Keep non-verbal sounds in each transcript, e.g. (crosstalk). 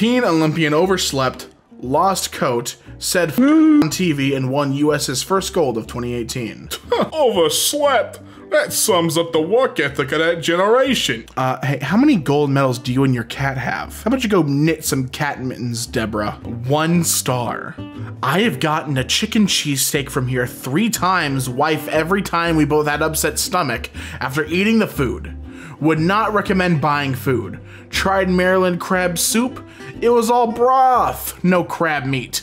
Teen Olympian overslept, lost coat, said on TV, and won US's first gold of 2018. (laughs) Overslept. That sums up the work ethic of that generation. Uh, hey, how many gold medals do you and your cat have? How about you go knit some cat mittens, Deborah? One star. I have gotten a chicken cheesesteak from here three times, wife, every time we both had upset stomach after eating the food. Would not recommend buying food. Tried Maryland crab soup. It was all broth, no crab meat.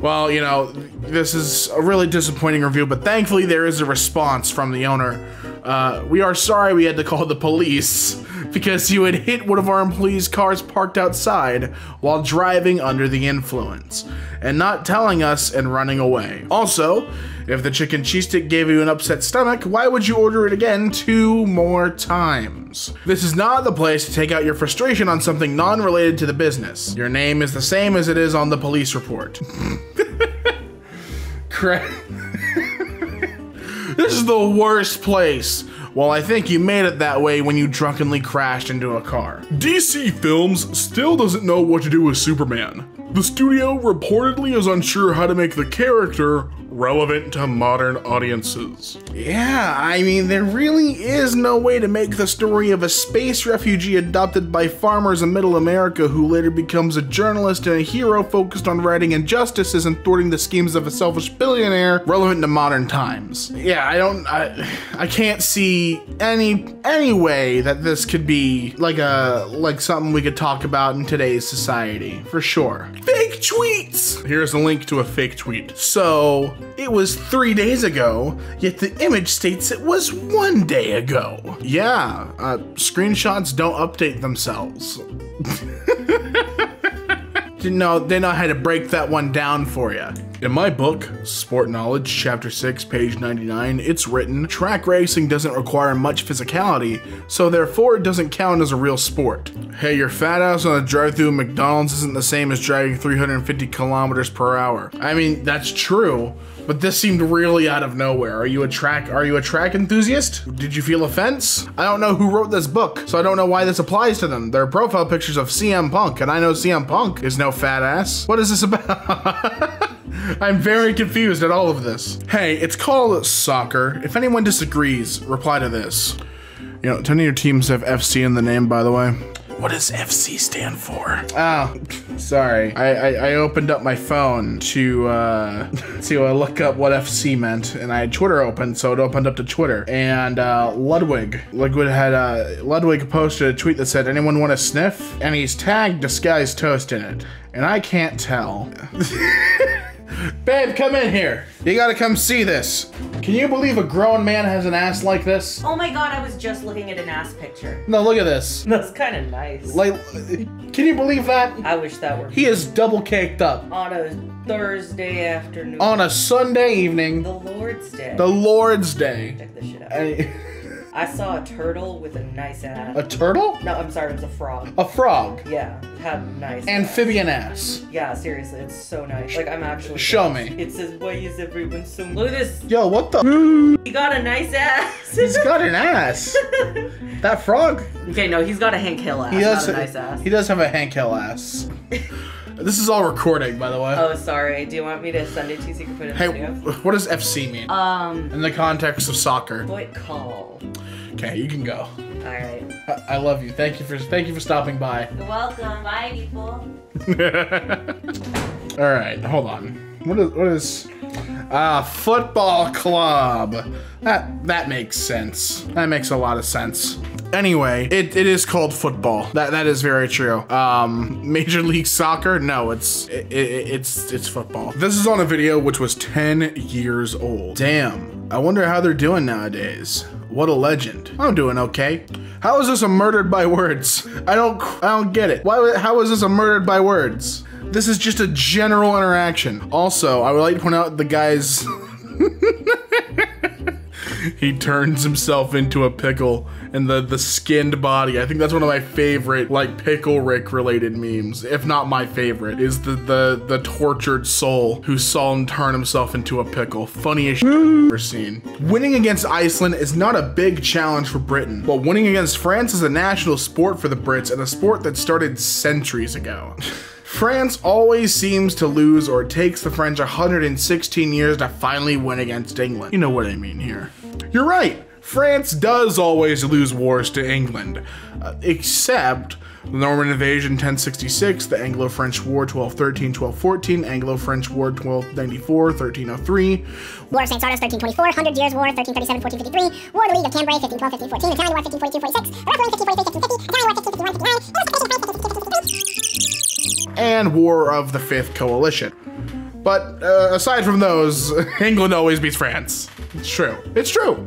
Well, you know, this is a really disappointing review, but thankfully there is a response from the owner. Uh, we are sorry we had to call the police (laughs) because you had hit one of our employees' cars parked outside while driving under the influence and not telling us and running away. Also, if the chicken cheese stick gave you an upset stomach, why would you order it again two more times? This is not the place to take out your frustration on something non-related to the business. Your name is the same as it is on the police report. (laughs) Correct. (laughs) this is the worst place. Well, I think you made it that way when you drunkenly crashed into a car. DC Films still doesn't know what to do with Superman. The studio reportedly is unsure how to make the character relevant to modern audiences. Yeah, I mean, there really is no way to make the story of a space refugee adopted by farmers in middle America who later becomes a journalist and a hero focused on righting injustices and thwarting the schemes of a selfish billionaire relevant to modern times. Yeah, I don't I I can't see any any way that this could be like a like something we could talk about in today's society, for sure. Fake tweets! Here's a link to a fake tweet. So, it was three days ago, yet the image states it was one day ago. Yeah, uh, screenshots don't update themselves. (laughs) no, they know how to break that one down for you. In my book, Sport Knowledge, Chapter 6, page 99, it's written track racing doesn't require much physicality, so therefore it doesn't count as a real sport. Hey, your fat ass on a drive through McDonald's isn't the same as driving 350 kilometers per hour. I mean, that's true, but this seemed really out of nowhere. Are you a track are you a track enthusiast? Did you feel offense? I don't know who wrote this book, so I don't know why this applies to them. Their profile pictures of CM Punk, and I know CM Punk is no fat ass. What is this about? (laughs) I'm very confused at all of this. Hey, it's called soccer. If anyone disagrees, reply to this. You know, 10 of your teams have FC in the name, by the way. What does FC stand for? Oh, sorry. I, I, I opened up my phone to uh, (laughs) to uh, look up what FC meant, and I had Twitter open, so it opened up to Twitter. And uh, Ludwig, Ludwig had uh, Ludwig posted a tweet that said, "Anyone want a sniff?" And he's tagged Disguised Toast in it, and I can't tell. (laughs) Babe, come in here. You gotta come see this. Can you believe a grown man has an ass like this? Oh my god, I was just looking at an ass picture. No, look at this. (laughs) That's kind of nice. Like, can you believe that? I wish that were He is double caked up on a Thursday afternoon. on a Sunday evening, the Lord's Day. the Lord's Day. Check this shit out. And- I saw a turtle with a nice ass. A turtle? no, I'm sorry, it was a frog. A frog. Yeah, it had a nice. Amphibian ass. Yeah, seriously, it's so nice. Like I'm actually. Show jealous. me. It says, "Why is everyone so?" Look at this. Yo, what the? (laughs) He got a nice ass. He's got an ass. (laughs) That frog. okay, no, he's got a Hank Hill ass. He does. not a nice ass. He does have a Hank Hill ass. (laughs) this is all recording, by the way. Oh, sorry. Do you want me to send it to you so you can put it in hey, video? what does FC mean Um, in the context of soccer? what call? Okay, you can go. All right. I, I love you. Thank you for thank you for stopping by. You're welcome. Bye, people. (laughs) All right, hold on. What is what is ah football club? That that makes sense. That makes a lot of sense. Anyway, it, it is called football. That that is very true. Um, Major League Soccer? No, it's it, it, it's it's football. This is on a video which was 10 years old. Damn. I wonder how they're doing nowadays. What a legend. I'm doing okay. How is this a murdered by words? I don't I don't get it. Why how is this a murdered by words? This is just a general interaction. Also, I would like to point out the guy's (laughs) he turns himself into a pickle and the the skinned body. I think that's one of my favorite like pickle Rick related memes, if not my favorite, is the the the tortured soul who saw him turn himself into a pickle. Funniest ever seen. Winning against Iceland is not a big challenge for Britain, but winning against France is a national sport for the Brits and a sport that started centuries ago. (laughs) France always seems to lose or it takes the French 116 years to finally win against England. You know what I mean here. You're right. France does always lose wars to England, uh, except the Norman invasion 1066, the Anglo-French War 1213, 1214, Anglo-French War 1294, 1303, War of St. Sardos, 1324, Hundred Years' War, 1337, 1453, War of the League of Cambrai, 1512, 1514, Italian War, 1542, 46, Referendum, 1546, 1550, Italian War, 1551, 1559, and War of the Fifth Coalition. But uh, aside from those, (laughs) England always beats France. It's true. It's true.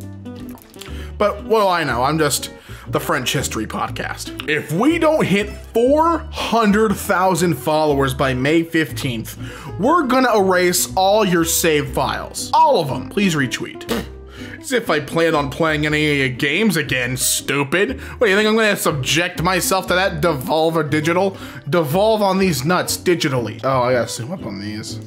But do I know? I'm just the French History Podcast. If we don't hit 400,000 followers by May 15th, we're gonna erase all your save files. All of them. Please retweet. As if I plan on playing any of your games again, stupid. What do you think I'm gonna subject myself to that Devolver Digital? Devolve on these nuts digitally. Oh, I gotta zoom up on these.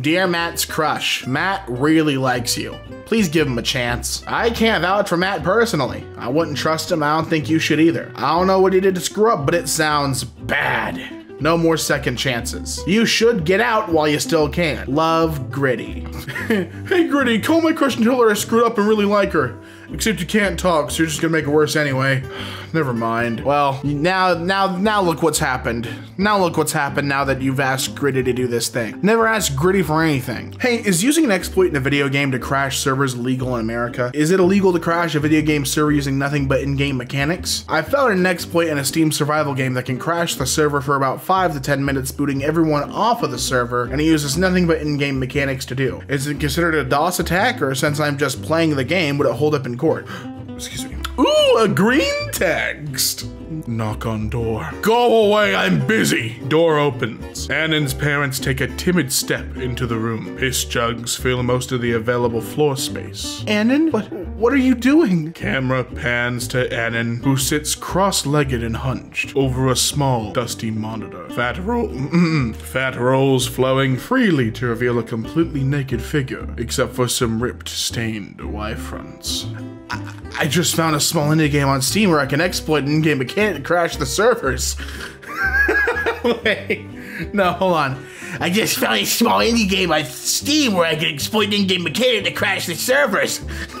Dear Matt's crush, Matt really likes you. Please give him a chance. I can't vouch for Matt personally. I wouldn't trust him, I don't think you should either. I don't know what he did to screw up, but it sounds bad. No more second chances. You should get out while you still can. Love, Gritty. (laughs) hey, Gritty, call my crush and tell her I screwed up and really like her. Except you can't talk, so you're just gonna make it worse anyway. (sighs) Never mind. Well, now, now, now look what's happened. Now look what's happened now that you've asked Gritty to do this thing. Never asked Gritty for anything. Hey, is using an exploit in a video game to crash servers legal in America? Is it illegal to crash a video game server using nothing but in-game mechanics? I found an exploit in a Steam survival game that can crash the server for about 5 to 10 minutes, booting everyone off of the server, and it uses nothing but in-game mechanics to do. Is it considered a DOS attack, or since I'm just playing the game, would it hold up in court? Excuse me. Ooh, a green text. Knock on door. Go away, I'm busy. Door opens. Anon's parents take a timid step into the room. Piss jugs fill most of the available floor space. Anon? What what are you doing? Camera pans to Anon, who sits cross-legged and hunched over a small, dusty monitor. Fat roll fat rolls flowing freely to reveal a completely naked figure, except for some ripped, stained Y fronts. I just found a small indie game on Steam where I can exploit an in-game mechanic to crash the servers. (laughs) Wait, no, hold on. I just found a small indie game on Steam where I can exploit an in-game mechanic to crash the servers. (laughs)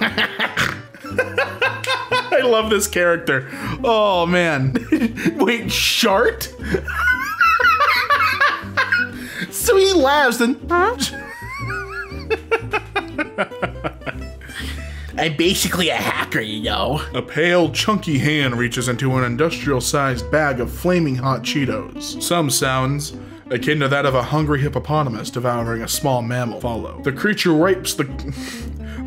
I love this character. Oh man. (laughs) Wait, Shart? so he laughs and I'm basically a hacker, you know. A pale, chunky hand reaches into an industrial sized bag of flaming hot Cheetos. Some sounds, akin to that of a hungry hippopotamus devouring a small mammal, follow. The creature wipes the.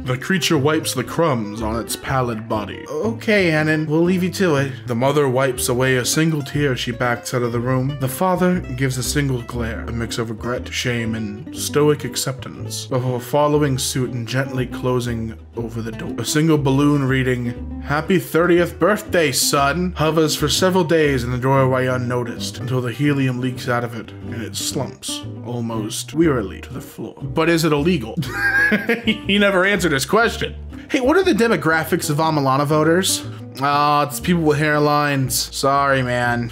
The creature wipes the crumbs on its pallid body. Okay, Anon, we'll leave you to it. The mother wipes away a single tear as she backs out of the room. The father gives a single glare, a mix of regret, shame, and stoic acceptance, before following suit and gently closing over the door. A single balloon reading, Happy 30th birthday, son, hovers for several days in the doorway unnoticed until the helium leaks out of it and it slumps, almost wearily, to the floor. But is it illegal? (laughs) (laughs) he never answered his question. Hey, what are the demographics of Amalana voters? Oh, it's people with hairlines. Sorry, man.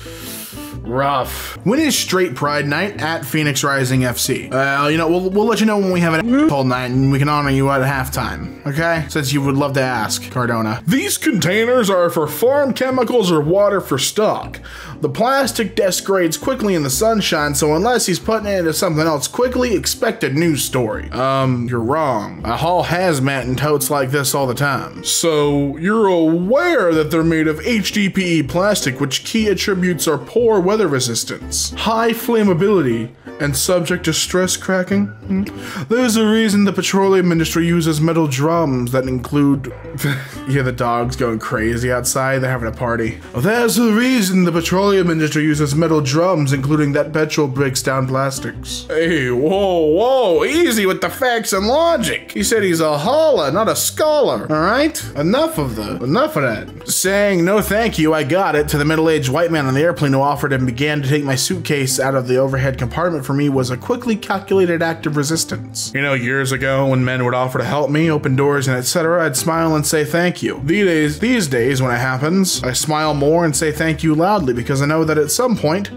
Rough. When is Straight Pride Night at Phoenix Rising FC? Uh, you know, we'll, we'll let you know when we have an (laughs) whole night and we can honor you at halftime, okay? Since you would love to ask, Cardona. These containers are for farm chemicals or water for stock. The plastic degrades quickly in the sunshine, so unless he's putting it into something else quickly, expect a news story. Um, you're wrong. I haul hazmat in totes like this all the time. So, you're aware that they're made of HDPE plastic, which key attributes are poor weather resistance, high flammability, and subject to stress cracking? Hmm. There's a reason the petroleum industry uses metal drums that include. (laughs) you hear the dogs going crazy outside, they're having a party. There's a reason the petroleum industry uses metal drums, including that petrol breaks down plastics. Hey, whoa, whoa, easy with the facts and logic. He said he's a holla, not a scholar, alright? Enough of the, enough of that. Saying no thank you, I got it, to the middle-aged white man on the airplane who offered and began to take my suitcase out of the overhead compartment for me was a quickly calculated act of resistance. You know, years ago, when men would offer to help me, open doors, and etc., I'd smile and say thank you. These days, these days, when it happens, I smile more and say thank you loudly because I know that at some point,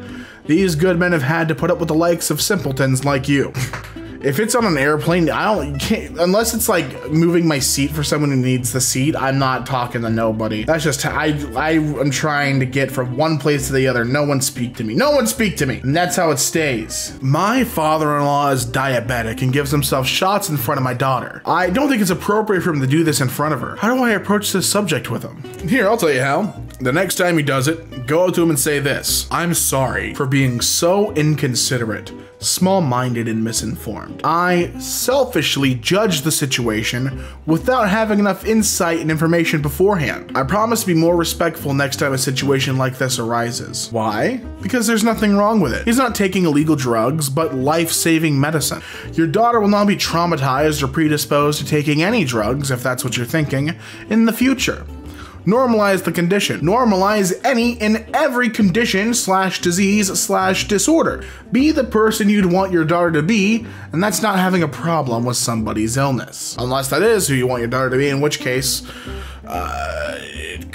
These good men have had to put up with the likes of simpletons like you. (laughs) If it's on an airplane, I don't can't unless it's like moving my seat for someone who needs the seat. I'm not talking to nobody. That's just I I am trying to get from one place to the other. No one speak to me. No one speak to me. And that's how it stays. My father-in-law is diabetic and gives himself shots in front of my daughter. I don't think it's appropriate for him to do this in front of her. How do I approach this subject with him? Here, I'll tell you how. The next time he does it, go up to him and say this I'm sorry for being so inconsiderate small minded and misinformed. I selfishly judged the situation without having enough insight and information beforehand. I promise to be more respectful next time a situation like this arises. Why? Because there's nothing wrong with it. He's not taking illegal drugs, but life saving medicine. Your daughter will not be traumatized or predisposed to taking any drugs, if that's what you're thinking, in the future. Normalize the condition. Normalize any and every condition slash disease slash disorder. Be the person you'd want your daughter to be, and that's not having a problem with somebody's illness. Unless that is who you want your daughter to be, in which case, uh,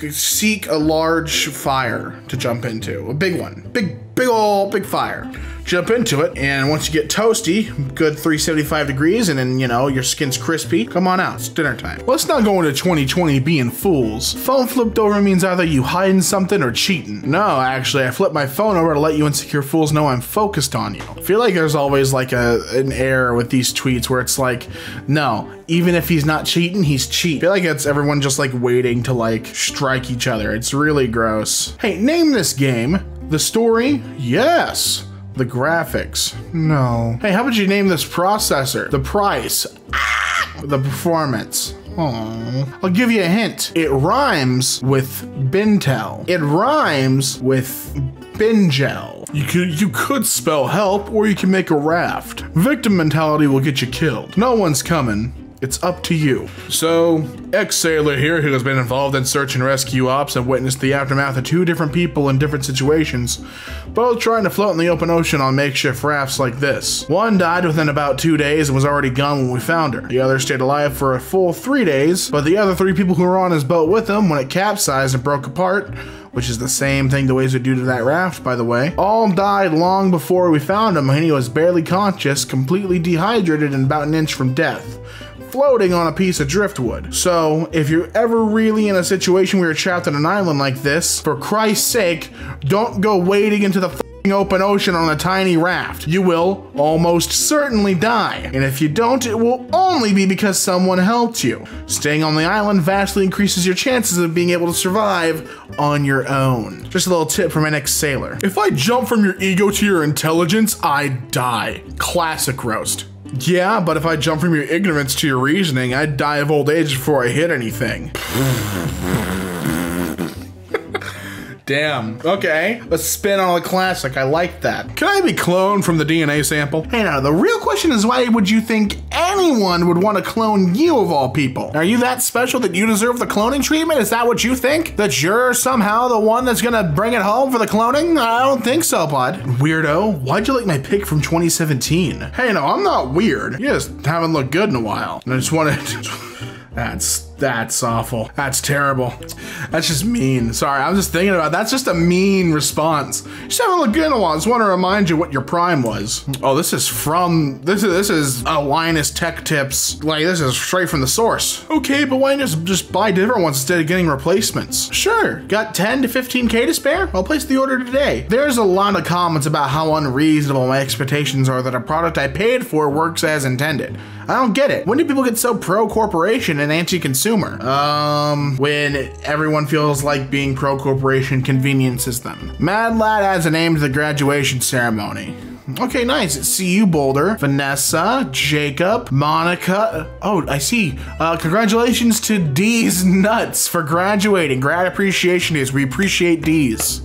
seek a large fire to jump into. A big one. Big, big ol' big fire jump into it, and once you get toasty, good 375 degrees, and then, you know, your skin's crispy, come on out, it's dinner time. Let's not go into 2020 being fools. Phone flipped over means either you hiding something or cheating. No, actually, I flipped my phone over to let you insecure fools know I'm focused on you. I feel like there's always like a an error with these tweets where it's like, no, even if he's not cheating, he's cheat. I feel like it's everyone just like waiting to like strike each other. It's really gross. Hey, name this game. The story? Yes. The graphics? No. Hey, how about you name this processor? The price? Ah! The performance? Aww. I'll give you a hint. It rhymes with Bintel. It rhymes with Bingel. You could you could spell help or you can make a raft. Victim mentality will get you killed. No one's coming. It's up to you. So, ex-sailor here who has been involved in search and rescue ops and witnessed the aftermath of two different people in different situations, both trying to float in the open ocean on makeshift rafts like this. One died within about two days and was already gone when we found her. The other stayed alive for a full three days, but the other three people who were on his boat with him when it capsized and broke apart which is the same thing the waves would do to that raft, by the way, all died long before we found him, and he was barely conscious, completely dehydrated, and about an inch from death floating on a piece of driftwood. So, if you're ever really in a situation where you're trapped on an island like this, for Christ's sake, don't go wading into the open ocean on a tiny raft. You will almost certainly die. And if you don't, it will only be because someone helped you. Staying on the island vastly increases your chances of being able to survive on your own. Just a little tip from an ex-sailor. If I jump from your ego to your intelligence, I die. Classic roast. Yeah, but if I jump from your ignorance to your reasoning, I'd die of old age before I hit anything. Damn. Okay. A spin on a classic. I like that. Can I be cloned from the DNA sample? Hey now, the real question is why would you think anyone would want to clone you of all people? Are you that special that you deserve the cloning treatment? Is that what you think? That you're somehow the one that's gonna bring it home for the cloning? I don't think so, bud. Weirdo. Why'd you like my pic from 2017? Hey, no, I'm not weird. You just haven't looked good in a while. And I just wanted to... (laughs) That's that's awful. That's terrible. That's just mean. Sorry, I was just thinking about it. that's just a mean response. Just haven't looked good in a while. I just want to remind you what your prime was. Oh, this is from this is this is a Linus Tech Tips. Like this is straight from the source. Okay, but why just just buy different ones instead of getting replacements? Sure. Got 10 to 15k to spare? I'll place the order today. There's a lot of comments about how unreasonable my expectations are that a product I paid for works as intended. I don't get it. When do people get so pro corporation and anti consumer? Um, when everyone feels like being pro corporation conveniences them. Mad Lad adds a name to the graduation ceremony. Okay, nice. CU Boulder. Vanessa, Jacob, Monica. Oh, I see. Uh, congratulations to D's Nuts for graduating. Grad appreciation days. We appreciate D's.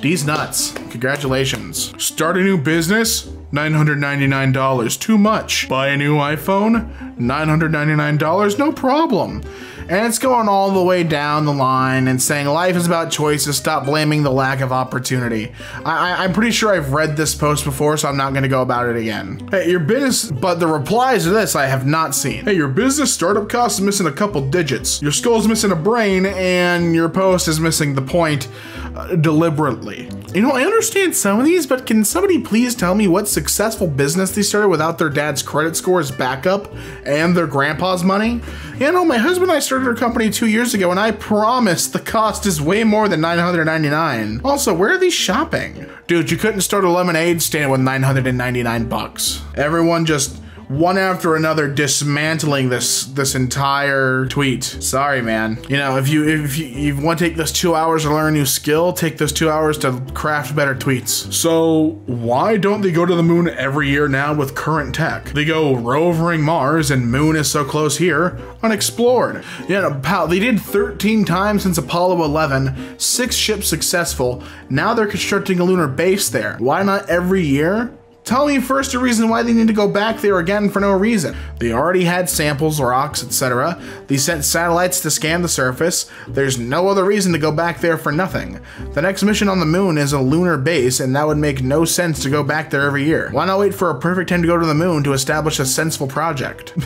D's Nuts. Congratulations. Start a new business? $999. Too much. Buy a new iPhone? $999. No problem. And it's going all the way down the line and saying life is about choices. Stop blaming the lack of opportunity. I, am pretty sure I've read this post before, so I'm not going to go about it again. Hey, your business, but the replies to this I have not seen. Hey, your business startup cost is missing a couple digits. Your skull's missing a brain, and your post is missing the point uh, deliberately. You know, I understand some of these, but can somebody please tell me what successful business they started without their dad's credit score as backup and their grandpa's money? You know, my husband and I started our company two years ago, and I promise the cost is way more than 999. Also, where are these shopping? Dude, you couldn't start a lemonade stand with 999 bucks. Everyone just one after another dismantling this this entire tweet. Sorry, man. You know, if you if you, you want to take this two hours to learn a new skill, take those two hours to craft better tweets. So, why don't they go to the moon every year now with current tech? They go rovering Mars and moon is so close here, unexplored. Yeah, no, pal, they did 13 times since Apollo 11, six ships successful. Now they're constructing a lunar base there. Why not every year? Tell me first a reason why they need to go back there again for no reason. They already had samples, rocks, etc. They sent satellites to scan the surface. There's no other reason to go back there for nothing. The next mission on the moon is a lunar base, and that would make no sense to go back there every year. Why not wait for a perfect time to go to the moon to establish a sensible project? (laughs)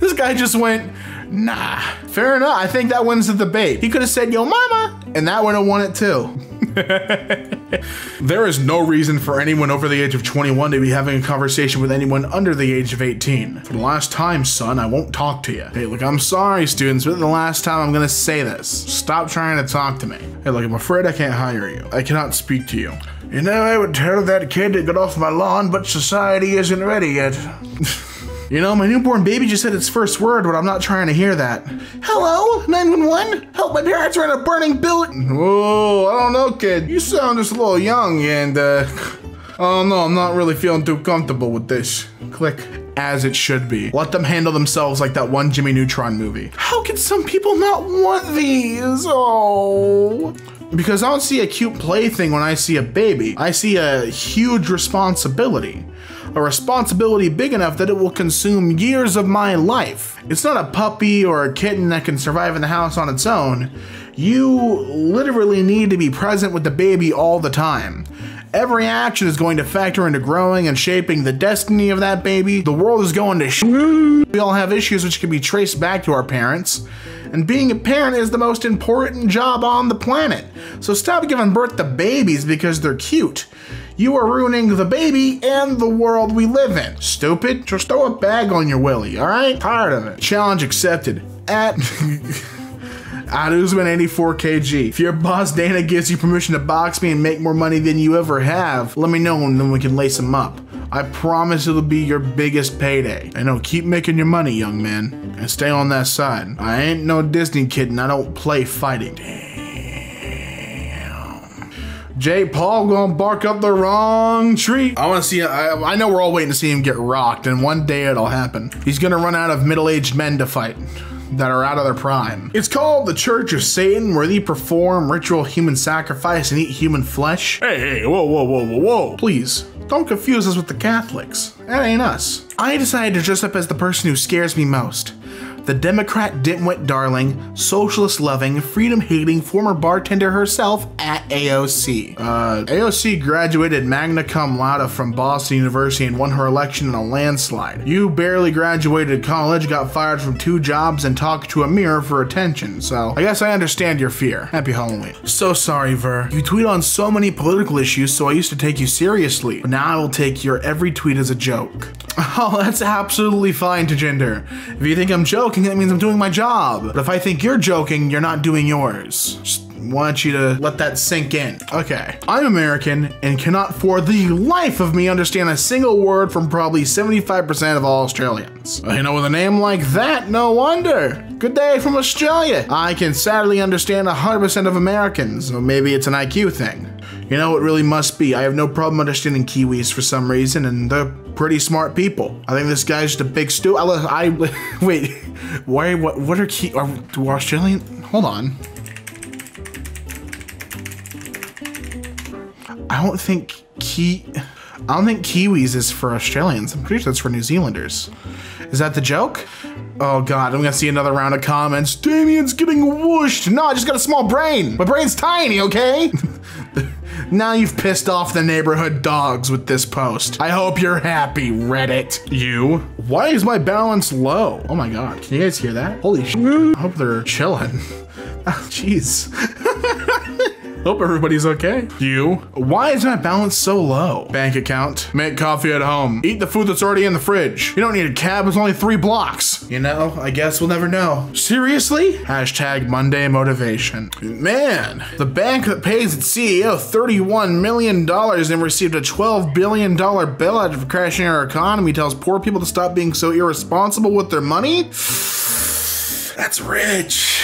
this guy just went, nah. Fair enough. I think that wins the debate. He could have said, yo, mama, and that would have won it too. (laughs) there is no reason for anyone over the age of 21 to be having a conversation with anyone under the age of 18. For the last time, son, I won't talk to you. Hey, look, I'm sorry, students, but the last time I'm gonna say this. Stop trying to talk to me. Hey, look, I'm afraid I can't hire you. I cannot speak to you. You know, I would tell that kid to get off my lawn, but society isn't ready yet. (laughs) You know, my newborn baby just said its first word, but I'm not trying to hear that. Hello? 911? Help, my parents are in a burning building. Whoa, I don't know, kid. You sound just a little young and, uh, oh no, I'm not really feeling too comfortable with this. Click. As it should be. Let them handle themselves like that one Jimmy Neutron movie. How can some people not want these? Oh. Because I don't see a cute plaything when I see a baby. I see a huge responsibility a responsibility big enough that it will consume years of my life. It's not a puppy or a kitten that can survive in the house on its own. You literally need to be present with the baby all the time. Every action is going to factor into growing and shaping the destiny of that baby. The world is going to sh- We all have issues which can be traced back to our parents. And being a parent is the most important job on the planet. So stop giving birth to babies because they're cute. You are ruining the baby and the world we live in. Stupid. Just throw a bag on your willy, alright? Tired of it. Challenge accepted. At. (laughs) At Usman84kg. If your boss Dana gives you permission to box me and make more money than you ever have, let me know and then we can lace him up. I promise it'll be your biggest payday. I know, keep making your money, young man, and stay on that side. I ain't no Disney kid and I don't play fighting. Damn. Jake Paul gonna bark up the wrong tree. I wanna see, I, I know we're all waiting to see him get rocked, and one day it'll happen. He's gonna run out of middle-aged men to fight that are out of their prime. It's called the Church of Satan, where they perform ritual human sacrifice and eat human flesh. Hey, hey, whoa, whoa, whoa, whoa, whoa. Please, don't confuse us with the Catholics. That ain't us. I decided to dress up as the person who scares me most. The Democrat dimwit darling, socialist loving, freedom hating former bartender herself at AOC. Uh, AOC graduated magna cum laude from Boston University and won her election in a landslide. You barely graduated college, got fired from two jobs, and talked to a mirror for attention, so I guess I understand your fear. Happy Halloween. So sorry, Ver. You tweet on so many political issues, so I used to take you seriously, but now I will take your every tweet as a joke. (laughs) Oh, that's absolutely fine to gender. If you think I'm joking, that means I'm doing my job. But if I think you're joking, you're not doing yours. Just want you to let that sink in. Okay. I'm American and cannot for the life of me understand a single word from probably 75% of all Australians. You know, with a name like that, no wonder. Good day from Australia. I can sadly understand 100% of Americans, so maybe it's an IQ thing. You know, it really must be. I have no problem understanding Kiwis for some reason, and they're pretty smart people. I think this guy's just a big stew. I, I (laughs) wait. Why? What? What are Ki? Are, do Australian? Hold on. I don't think Ki. I don't think Kiwis is for Australians. I'm pretty sure that's for New Zealanders. Is that the joke? Oh god, I'm gonna see another round of comments. Damien's getting whooshed. No, I just got a small brain. My brain's tiny, okay? (laughs) now you've pissed off the neighborhood dogs with this post. I hope you're happy, Reddit. You? Why is my balance low? Oh my god, can you guys hear that? Holy sh! I hope they're chilling. (laughs) Oh, jeez. (laughs) Hope everybody's okay. You? Why is my balance so low? Bank account. Make coffee at home. Eat the food that's already in the fridge. You don't need a cab, it's only three blocks. You know, I guess we'll never know. Seriously? Hashtag Monday motivation. Man, the bank that pays its CEO $31 million and received a $12 billion bailout for crashing our economy tells poor people to stop being so irresponsible with their money? That's rich.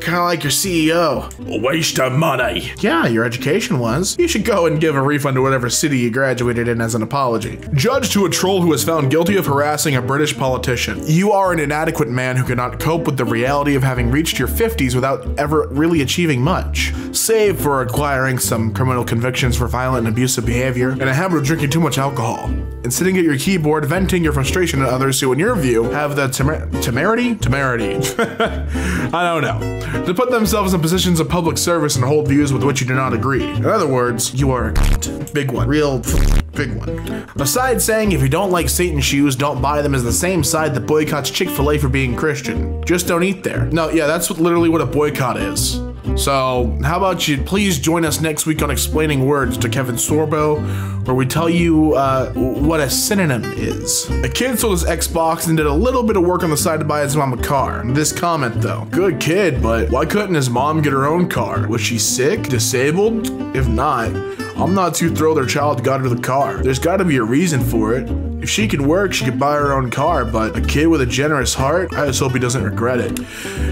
Kind of like your CEO. A waste of money. Yeah, your education was. You should go and give a refund to whatever city you graduated in as an apology. Judge to a troll who was found guilty of harassing a British politician. You are an inadequate man who cannot cope with the reality of having reached your 50s without ever really achieving much, save for acquiring some criminal convictions for violent and abusive behavior and a habit of drinking too much alcohol. And sitting at your keyboard venting your frustration at others who, in your view, have the temer- temerity? Temerity. (laughs) (laughs) I don't know. To put themselves in positions of public service and hold views with which you do not agree. In other words, you are a big one. Real big one. Besides saying if you don't like Satan shoes, don't buy them is the same side that boycotts Chick-fil-A for being Christian. Just don't eat there. No, yeah, that's literally what a boycott is. So, how about you please join us next week on Explaining Words to Kevin Sorbo, where we tell you uh, what a synonym is. A kid sold his Xbox and did a little bit of work on the side to buy his mom a car. This comment though good kid, but why couldn't his mom get her own car? Was she sick? Disabled? If not, I'm not too thrilled her child got into the car. There's gotta be a reason for it. If she can work, she could buy her own car, but a kid with a generous heart, I just hope he doesn't regret it.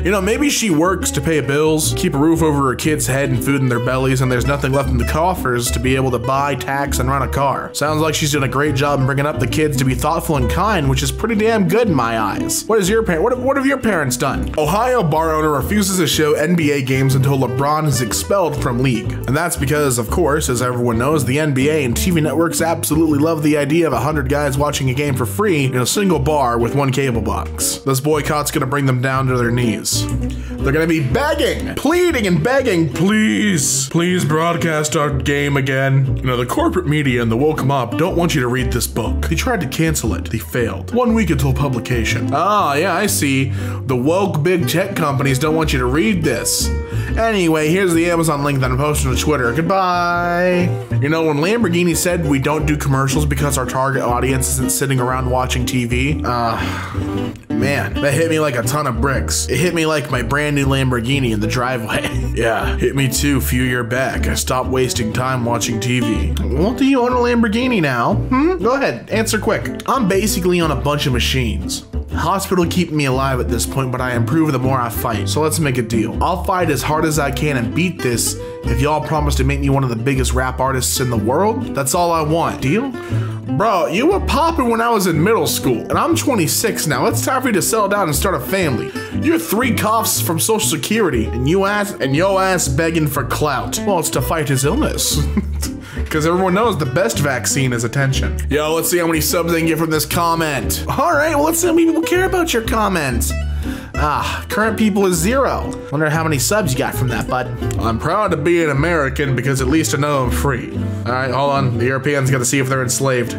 You know, maybe she works to pay bills, keep a roof over her kid's head and food in their bellies, and there's nothing left in the coffers to be able to buy, tax, and run a car. Sounds like she's doing a great job in bringing up the kids to be thoughtful and kind, which is pretty damn good in my eyes. What is your parent? What, what have your parents done? Ohio bar owner refuses to show NBA games until LeBron is expelled from league. And that's because, of course, as everyone knows, the NBA and TV networks absolutely love the idea of 100 guys watching a game for free in a single bar with one cable box. This boycott's gonna bring them down to their knees. They're gonna be begging, pleading, and begging, please, please broadcast our game again. You know, the corporate media and the woke mob don't want you to read this book. They tried to cancel it, they failed. One week until publication. Ah, yeah, I see. The woke big tech companies don't want you to read this. Anyway, here's the Amazon link that I'm posting to Twitter. Goodbye. You know, when Lamborghini said we don't do commercials because our target audience isn't sitting around watching TV, uh, man, that hit me like a ton of bricks. It hit me like my brand new Lamborghini in the driveway. (laughs) yeah, hit me too a few year back. I stopped wasting time watching TV. Well, do you own a Lamborghini now? Hmm? Go ahead, answer quick. I'm basically on a bunch of machines. Hospital keep me alive at this point, but I improve the more I fight. So let's make a deal. I'll fight as hard as I can and beat this if y'all promise to make me one of the biggest rap artists in the world. That's all I want. Deal? Bro, you were popping when I was in middle school, and I'm 26 now. It's time for you to settle down and start a family. You're three coughs from Social Security, and you ass and yo ass begging for clout. Well, it's to fight his illness. (laughs) Because everyone knows the best vaccine is attention. Yo, let's see how many subs I can get from this comment. All right, well, let's see how many people care about your comments. Ah, current people is zero. Wonder how many subs you got from that, bud. I'm proud to be an American because at least I know I'm free. All right, hold on. The Europeans got to see if they're enslaved.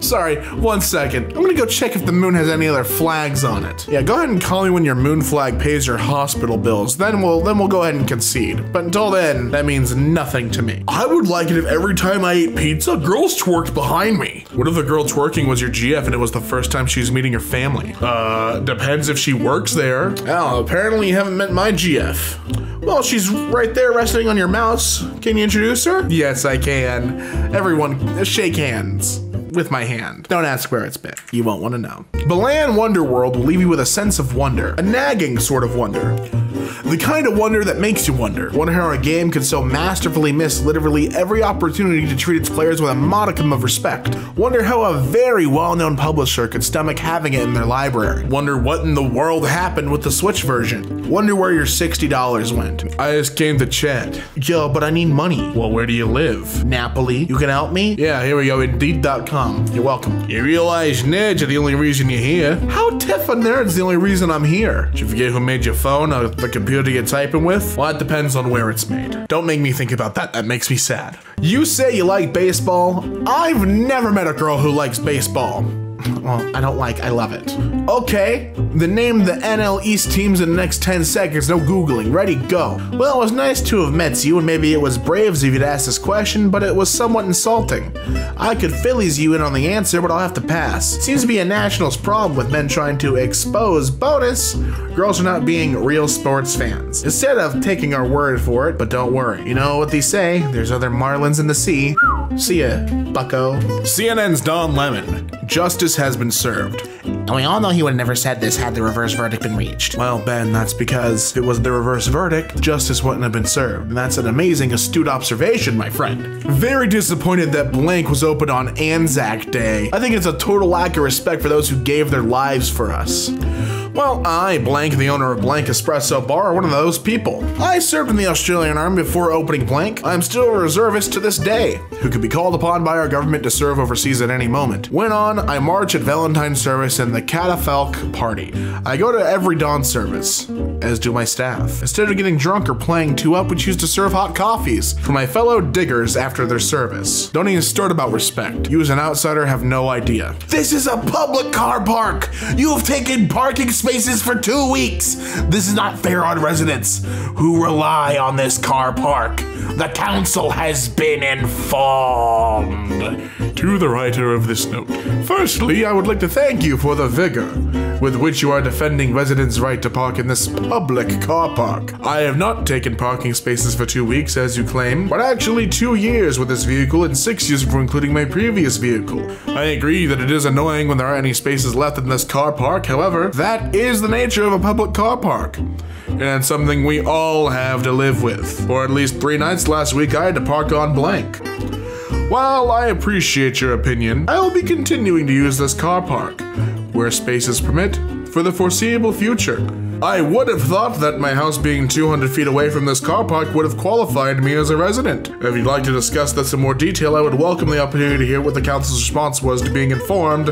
(laughs) Sorry, one second. I'm gonna go check if the moon has any other flags on it. Yeah, go ahead and call me when your moon flag pays your hospital bills. Then we'll then we'll go ahead and concede. But until then, that means nothing to me. I would like it if every time I ate pizza, girls twerked behind me. What if the girl twerking was your GF and it was the first time she was meeting your family? Uh, depends if she works there. Oh, apparently you haven't met my GF. Well, she's right there resting on your mouse. Can you introduce her? Yes, I can. Everyone, shake hands. With my hand. Don't ask where it's been. You won't want to know. Balan Wonderworld will leave you with a sense of wonder, a nagging sort of wonder. The kind of wonder that makes you wonder. Wonder how a game could so masterfully miss literally every opportunity to treat its players with a modicum of respect. Wonder how a very well-known publisher could stomach having it in their library. Wonder what in the world happened with the Switch version. Wonder where your $60 went. I just came to chat. Yo, but I need money. Well, where do you live? Napoli. You can help me? Yeah, here we go. Indeed.com. You're welcome. You realize nerds are the only reason you're here? How tough Tifa Nerd's the only reason I'm here? Did you forget who made your phone the computer you're typing with? Well, it depends on where it's made. Don't make me think about that. That makes me sad. You say you like baseball? I've never met a girl who likes baseball. Well, I don't like, I love it. Okay, the name the NL East teams in the next 10 seconds. No Googling. Ready, go. Well, it was nice to have met you, and maybe it was Braves if you'd asked this question, but it was somewhat insulting. I could Phillies you in on the answer, but I'll have to pass. Seems to be a Nationals problem with men trying to expose bonus. Girls are not being real sports fans. Instead of taking our word for it, but don't worry. You know what they say, there's other marlins in the sea. See ya, bucko. CNN's Don Lemon. Justice has been served. And we all know he would have never said this had the reverse verdict been reached. Well, Ben, that's because if it was the reverse verdict, justice wouldn't have been served. And that's an amazing, astute observation, my friend. Very disappointed that Blank was opened on Anzac Day. I think it's a total lack of respect for those who gave their lives for us. Well, I, Blank, the owner of Blank Espresso Bar, are one of those people. I served in the Australian Army before opening Blank. I'm still a reservist to this day, who could be called upon by our government to serve overseas at any moment. Went on, I march at Valentine's service and the Catafalque party. I go to every dawn service, as do my staff. Instead of getting drunk or playing two up, we choose to serve hot coffees for my fellow diggers after their service. Don't even start about respect. You as an outsider have no idea. This is a public car park! You have taken parking spaces for two weeks! This is not fair on residents who rely on this car park. The council has been informed. To the writer of this note, firstly, I would like to thank you for the vigor with which you are defending residents' right to park in this public car park. I have not taken parking spaces for two weeks, as you claim, but actually two years with this vehicle and six years for including my previous vehicle. I agree that it is annoying when there aren't any spaces left in this car park, however, that is the nature of a public car park. And something we all have to live with. For at least three nights last week, I had to park on blank. While I appreciate your opinion, I will be continuing to use this car park, where spaces permit, for the foreseeable future. I would have thought that my house being 200 feet away from this car park would have qualified me as a resident. If you'd like to discuss this in more detail, I would welcome the opportunity to hear what the council's response was to being informed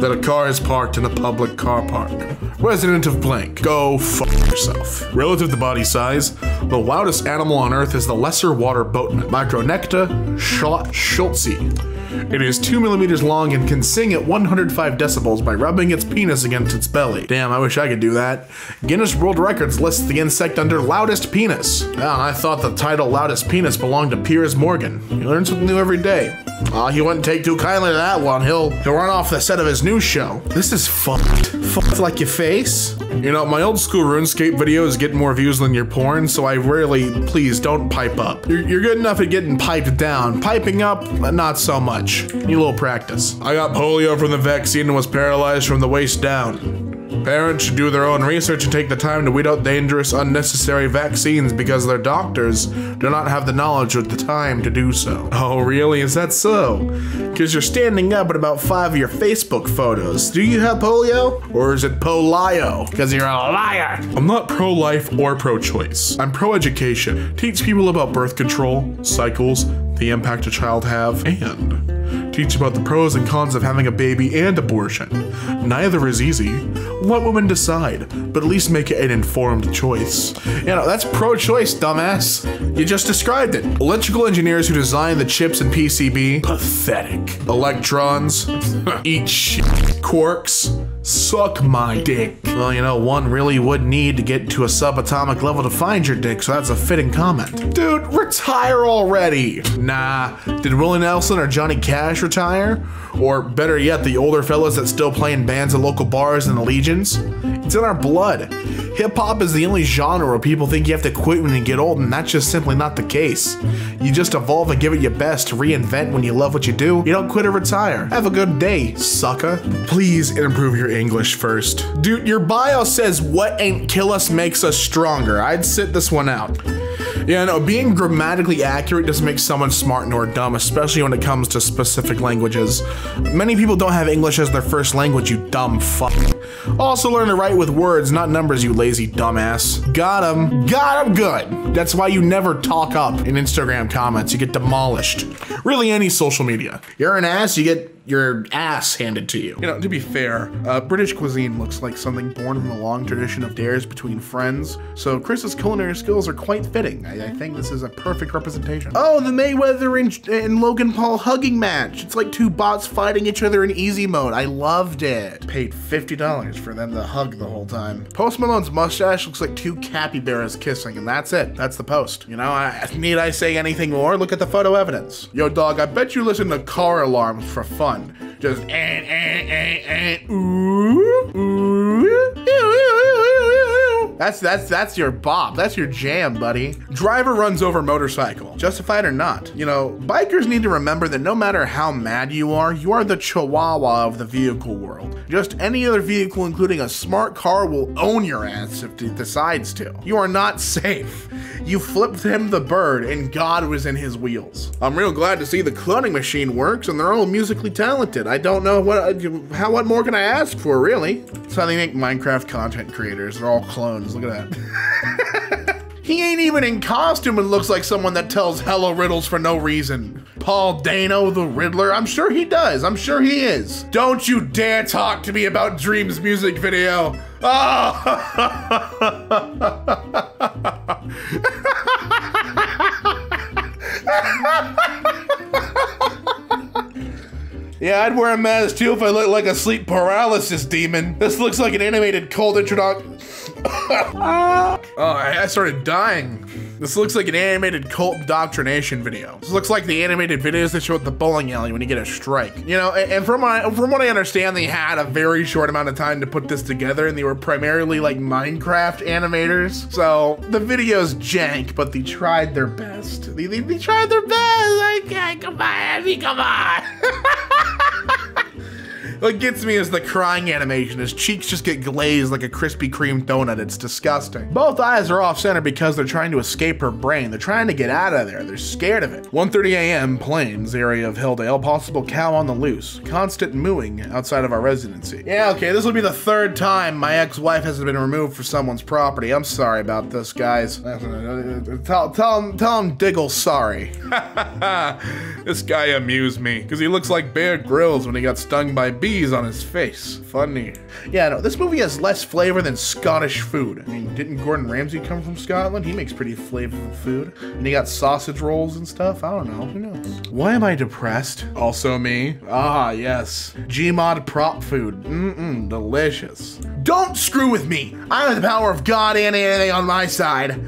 that a car is parked in a public car park. Resident of blank, go fuck yourself. Relative to body size, the loudest animal on Earth is the lesser water boatman, Micronecta scholtzi. It is 2 millimeters long and can sing at 105 decibels by rubbing its penis against its belly. Damn, I wish I could do that. Guinness World Records lists the insect under loudest penis. Ah, I thought the title loudest penis belonged to Piers Morgan. You learn something new every day. Ah, he wouldn't take too kindly to that one. He'll he'll run off the set of his new show. This is fucked. Fucked like your face. You know, my old school RuneScape videos get more views than your porn, so I rarely, please don't pipe up. You're, you're good enough at getting piped down. Piping up, not so much. Need a little practice. I got polio from the vaccine and was paralyzed from the waist down. Parents should do their own research and take the time to weed out dangerous, unnecessary vaccines because their doctors do not have the knowledge or the time to do so. Oh, really? Is that so? Because you're standing up at about five of your Facebook photos. Do you have polio? Or is it polio? Because you're a liar. I'm not pro life or pro choice. I'm pro education. Teach people about birth control, cycles, the impact a child have, and teach about the pros and cons of having a baby and abortion. Neither is easy. Let women decide, but at least make it an informed choice. You know, that's pro choice, dumbass. You just described it. Electrical engineers who design the chips in PCB, pathetic. Electrons, (laughs) eat shit. Quarks, suck my dick. Well, you know, one really would need to get to a subatomic level to find your dick, so that's a fitting comment. Dude, retire already. Nah, did Willie Nelson or Johnny Cash retire? Or better yet, the older fellas that still play in bands at local bars and the legions? It's in our blood. Hip hop is the only genre where people think you have to quit when you get old, and that's just simply not the case. You just evolve and give it your best to reinvent when you love what you do. You don't quit or retire. Have a good day, sucker. Please improve your English first. Dude, your bio says what ain't kill us makes us stronger. I'd sit this one out. Yeah, no, being grammatically accurate doesn't make someone smart nor dumb, especially when it comes to specific languages. Many people don't have English as their first language, you dumb fuck. Also learn to write with words, not numbers, you lazy dumbass. Got him. Got him good. That's why you never talk up in Instagram comments. You get demolished. Really, any social media. You're an ass, you get your ass handed to you. You know, to be fair, uh, British cuisine looks like something born from a long tradition of dares between friends, so Chris's culinary skills are quite fitting. I, I think this is a perfect representation. Oh, the Mayweather and, and Logan Paul hugging match. It's like two bots fighting each other in easy mode. I loved it. Paid $50 for them to hug the whole time. Post Malone's mustache looks like two capybaras kissing, and that's it. That's the post. You know, I, need I say anything more? Look at the photo evidence. Yo, dog, I bet you listen to car alarms for fun. Just eh, eh, eh, eh, ooh, ooh, ew, ew, ew. That's that's that's your bop. That's your jam, buddy. Driver runs over motorcycle. Justified or not. You know, bikers need to remember that no matter how mad you are, you are the chihuahua of the vehicle world. Just any other vehicle, including a smart car, will own your ass if it decides to. You are not (laughs) safe. You flipped him the bird, and God was in his wheels. I'm real glad to see the cloning machine works, and they're all musically talented. I don't know what uh, how what more can I ask for, really? That's how they make Minecraft content creators. They're all clones. Look at that. (laughs) He ain't even in costume and looks like someone that tells hello riddles for no reason. Paul Dano, the Riddler? I'm sure he does. I'm sure he is. Don't you dare talk to me about Dream's music video. Oh. (laughs) Yeah, I'd wear a mask too if I looked like a sleep paralysis demon. This looks like an animated cold introduction. (coughs) oh, I started dying. This looks like an animated cult indoctrination video. This looks like the animated videos they show at the bowling alley when you get a strike. You know, and, and from my, from what I understand, they had a very short amount of time to put this together, and they were primarily like Minecraft animators. So the video's jank, but they tried their best. They, they, they tried their best. Like, come on, Abby, come on. (laughs) What gets me is the crying animation. His cheeks just get glazed like a Krispy Kreme donut. It's disgusting. Both eyes are off center because they're trying to escape her brain. They're trying to get out of there. They're scared of it. 1.30 a.m. Plains area of Hilldale. Possible cow on the loose. Constant mooing outside of our residency. Yeah, okay, this will be the third time my ex-wife has been removed for someone's property. I'm sorry about this, guys. Tell, tell him, tell him Diggle sorry. (laughs) this guy amused me because he looks like Bear Grylls when he got stung by bees on his face. Funny. Yeah, no, this movie has less flavor than Scottish food. I mean, didn't Gordon Ramsay come from Scotland? He makes pretty flavorful food. And he got sausage rolls and stuff. I don't know. Who knows? Why am I depressed? Also me. Ah, yes. Gmod prop food. Mm-mm, delicious. Don't screw with me. I have the power of God and anything on my side.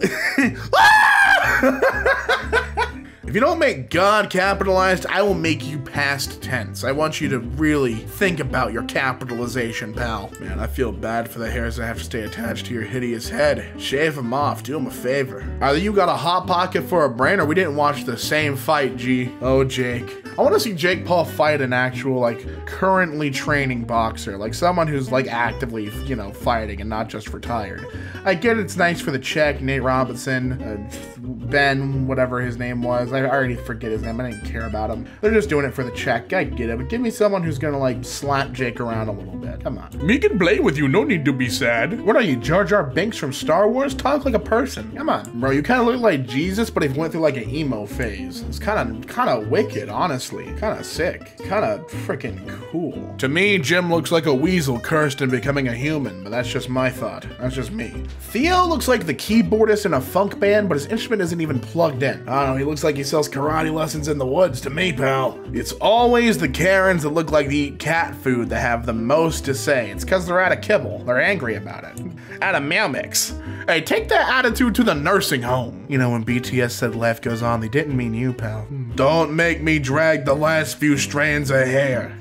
(laughs) (laughs) If you don't make God capitalized, I will make you past tense. I want you to really think about your capitalization, pal. Man, I feel bad for the hairs that have to stay attached to your hideous head. Shave them off, do them a favor. Either you got a hot pocket for a brain or we didn't watch the same fight, G. Oh, Jake. I want to see Jake Paul fight an actual, like, currently training boxer. Like, someone who's, like, actively, you know, fighting and not just retired. I get it's nice for the check, Nate Robinson, uh, Ben, whatever his name was. I already forget his name. I didn't care about him. They're just doing it for the check. I get it. But give me someone who's gonna like slap Jake around a little bit. Come on. Me can play with you, no need to be sad. What are you, Jar Jar Binks from Star Wars? Talk like a person. Come on, bro. You kind of look like Jesus, but he went through like an emo phase. It's kind of kind of wicked, honestly. Kind of sick. Kind of freaking cool. To me, Jim looks like a weasel cursed in becoming a human, but that's just my thought. That's just me. Theo looks like the keyboardist in a funk band, but his instrument isn't even plugged in. I don't know. He looks like he sells karate lessons in the woods to me, pal. It's always the Karens that look like they eat cat food that have the most to say. It's because they're out of kibble. They're angry about it. (laughs) Out of meow mix. Hey, take that attitude to the nursing home. You know, when BTS said life goes on, they didn't mean you, pal. Don't make me drag the last few strands of hair.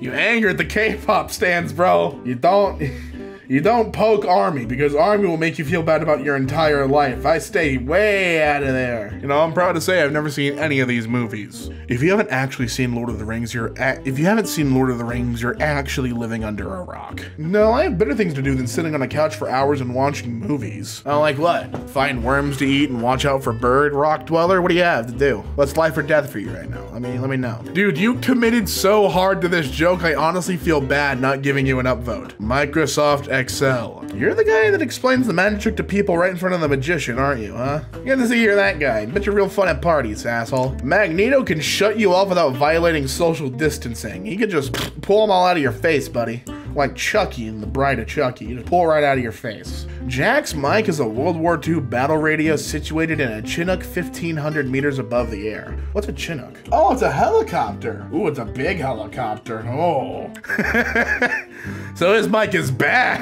You angered the K-pop stands, bro. You don't... (laughs) You don't poke Army because Army will make you feel bad about your entire life. I stay way out of there. You know, I'm proud to say I've never seen any of these movies. If you haven't actually seen Lord of the Rings, you're a- if you haven't seen Lord of the Rings, you're actually living under a rock. No, I have better things to do than sitting on a couch for hours and watching movies. Oh, like what? Find worms to eat and watch out for bird rock dweller? What do you have to do? What's life or death for you right now? I mean, let me know. Dude, you committed so hard to this joke, I honestly feel bad not giving you an upvote. Microsoft XL. You're the guy that explains the magic trick to people right in front of the magician, aren't you, huh? Good to see you're that guy. Bet you're real fun at parties, asshole. Magneto can shut you off without violating social distancing. He could just pull them all out of your face, buddy like Chucky in The Bride of Chucky. You just pull right out of your face. Jack's mic is a World War II battle radio situated in a Chinook 1500 meters above the air. What's a Chinook? Oh, it's a helicopter. Ooh, it's a big helicopter. Oh. (laughs) so his mic is bad.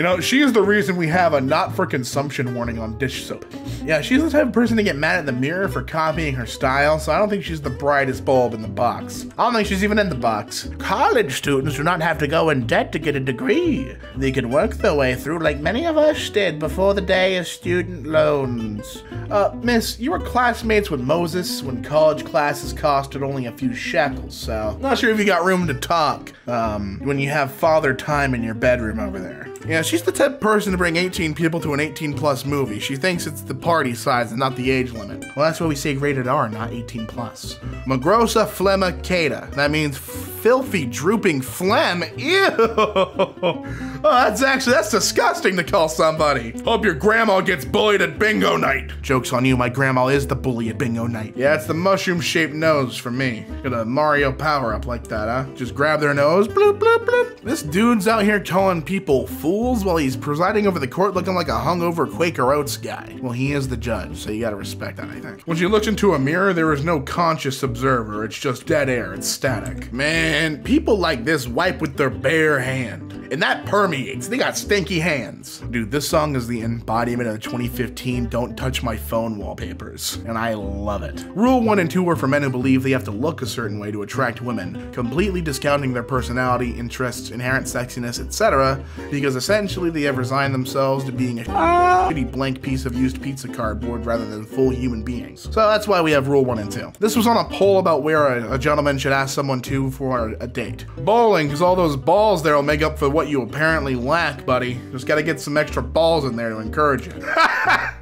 You know, she is the reason we have a not for consumption warning on dish soap. Yeah, she's the type of person to get mad at the mirror for copying her style, so I don't think she's the brightest bulb in the box. I don't think she's even in the box. College students do not have to go in debt to get a degree. They can work their way through like many of us did before the day of student loans. Uh, miss, you were classmates with Moses when college classes costed only a few shekels, so not sure if you got room to talk, um, when you have father time in your bedroom over there. Yeah, she's the type person to bring 18 people to an 18 plus movie. She thinks it's the party size and not the age limit. Well, that's why we say rated R, not 18 plus. Magrosa phlegma cata. That means filthy, drooping phlegm. Ew. (laughs) Oh, that's actually, that's disgusting to call somebody. Hope your grandma gets bullied at bingo night. Joke's on you, my grandma is the bully at bingo night. Yeah, it's the mushroom shaped nose for me. Got a Mario power up like that, huh? Just grab their nose, bloop, bloop, bloop. This dude's out here calling people fools while he's presiding over the court looking like a hungover Quaker Oats guy. Well, he is the judge, so you gotta respect that, I think. When she looked into a mirror, there is no conscious observer. It's just dead air. It's static. Man, people like this wipe with their bare hand. And that permeates. They got stinky hands. Dude, this song is the embodiment of the 2015 Don't Touch My Phone wallpapers. And I love it. Rule 1 and 2 are for men who believe they have to look a certain way to attract women, completely discounting their personality, interests, inherent sexiness, etc., because essentially they have resigned themselves to being a shitty blank piece of used pizza cardboard rather than full human beings. So that's why we have rule 1 and 2. This was on a poll about where a, a gentleman should ask someone to for a, a date. Bowling, because all those balls there will make up for what you apparently lack, buddy. Just gotta get some extra balls in there to encourage you. (laughs)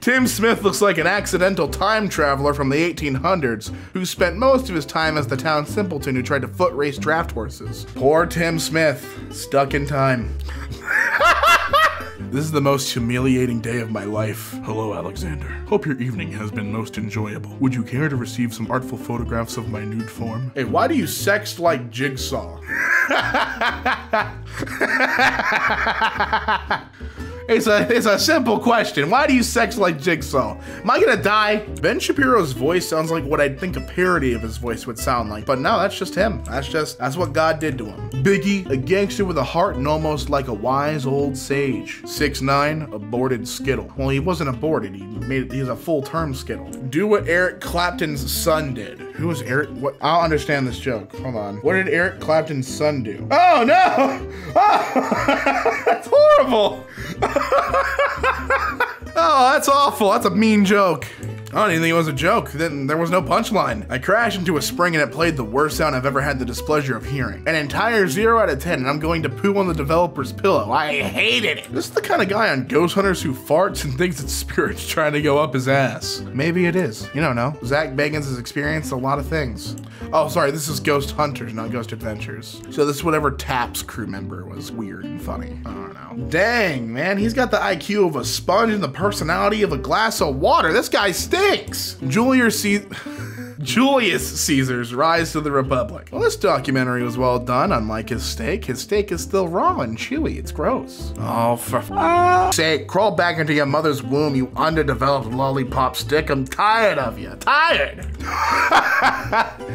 Tim Smith looks like an accidental time traveler from the 1800s who spent most of his time as the town simpleton who tried to foot race draft horses. Poor Tim Smith, stuck in time. (laughs) This is the most humiliating day of my life. Hello, Alexander. Hope your evening has been most enjoyable. Would you care to receive some artful photographs of my nude form? Hey, why do you sext like Jigsaw? (laughs) It's a it's a simple question. Why do you sex like Jigsaw? Am I gonna die? Ben Shapiro's voice sounds like what I'd think a parody of his voice would sound like. But no, that's just him. That's just that's what God did to him. Biggie, a gangster with a heart and almost like a wise old sage. Six nine, aborted Skittle. Well, he wasn't aborted. He made he's a full term Skittle. Do what Eric Clapton's son did. Who was Eric? What? I don't understand this joke. Hold on. What did Eric Clapton's son do? Oh no! Oh, (laughs) that's horrible. (laughs) oh, that's awful. That's a mean joke. I don't even think it was a joke. Then there was no punchline. I crashed into a spring and it played the worst sound I've ever had the displeasure of hearing. An entire 0 out of 10 and I'm going to poo on the developer's pillow. I hated it. This is the kind of guy on Ghost Hunters who farts and (laughs) thinks it's spirits trying to go up his ass. Maybe it is. You don't know. Zak Bagans has experienced a lot of things. Oh, sorry, this is Ghost Hunters, not Ghost Adventures. So this whatever TAPS crew member was weird and funny. I don't know. Dang, man, he's got the IQ of a sponge and the personality of a glass of water. This guy stinks. Julius C. Julius Caesar's Rise to the Republic. Well, this documentary was well done. Unlike his steak, his steak is still raw and chewy. It's gross. Oh, for f- ah. sake, crawl back into your mother's womb, you underdeveloped lollipop stick. I'm tired of you. Tired. (laughs)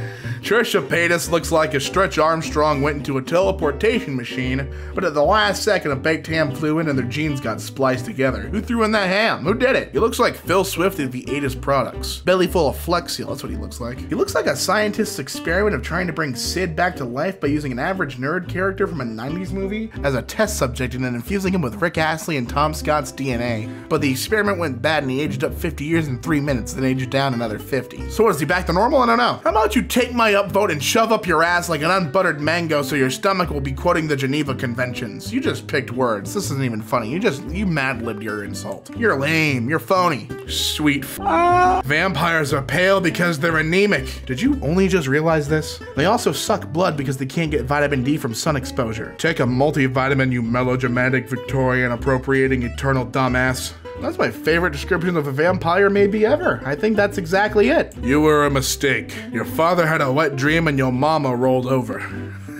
Trisha Paytas looks like a Stretch Armstrong went into a teleportation machine, but at the last second a baked ham flew in and their jeans got spliced together. Who threw in that ham? Who did it? He looks like Phil Swift if he ate his products. Belly full of Flex Seal, that's what he looks like. He looks like a scientist's experiment of trying to bring Sid back to life by using an average nerd character from a 90s movie as a test subject and then infusing him with Rick Astley and Tom Scott's DNA. But the experiment went bad and he aged up 50 years in 3 minutes, then aged down another 50. So is he back to normal? I don't know. How about you take my upvote and shove up your ass like an unbuttered mango so your stomach will be quoting the Geneva Conventions. You just picked words. This isn't even funny. You just, you mad-libbed your insult. You're lame. You're phony. Sweet f- Vampires are pale because they're anemic. Did you only just realize this? They also suck blood because they can't get vitamin D from sun exposure. Take a multivitamin, you melodramatic Victorian appropriating eternal dumbass. That's my favorite description of a vampire maybe ever. I think that's exactly it. You were a mistake. Your father had a wet dream and your mama rolled over. (laughs)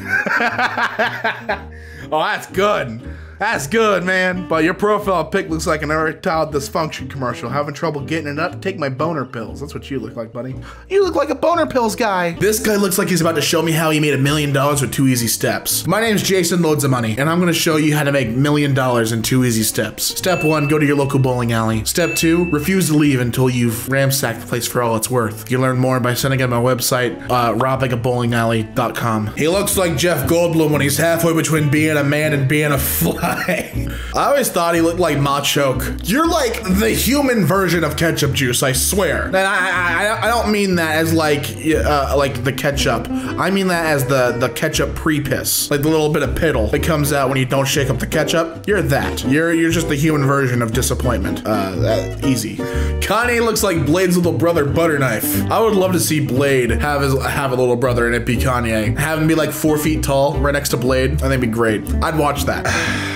oh, that's good. That's good, man. But your profile pic looks like an erectile dysfunction commercial. Having trouble getting it up? Take my boner pills. That's what you look like, buddy. You look like a boner pills guy. This guy looks like he's about to show me how he made a million dollars with two easy steps. My name's Jason Loads of Money, and I'm gonna show you how to make million dollars in two easy steps. Step one, go to your local bowling alley. Step two, refuse to leave until you've ransacked the place for all it's worth. You learn more by sending him my website, uh, robbingabowlingalley.com. He looks like Jeff Goldblum when he's halfway between being a man and being a fly. (laughs) I always thought he looked like Machoke. You're like the human version of ketchup juice, I swear. And I, I, I don't mean that as like, uh, like the ketchup. I mean that as the the ketchup pre-piss, like the little bit of piddle that comes out when you don't shake up the ketchup. You're that. You're you're just the human version of disappointment. Uh, easy. Kanye looks like Blade's little brother, Butterknife. I would love to see Blade have his have a little brother and it be Kanye. Have him be like four feet tall, right next to Blade. I think it'd be great. I'd watch that. (sighs) (sighs)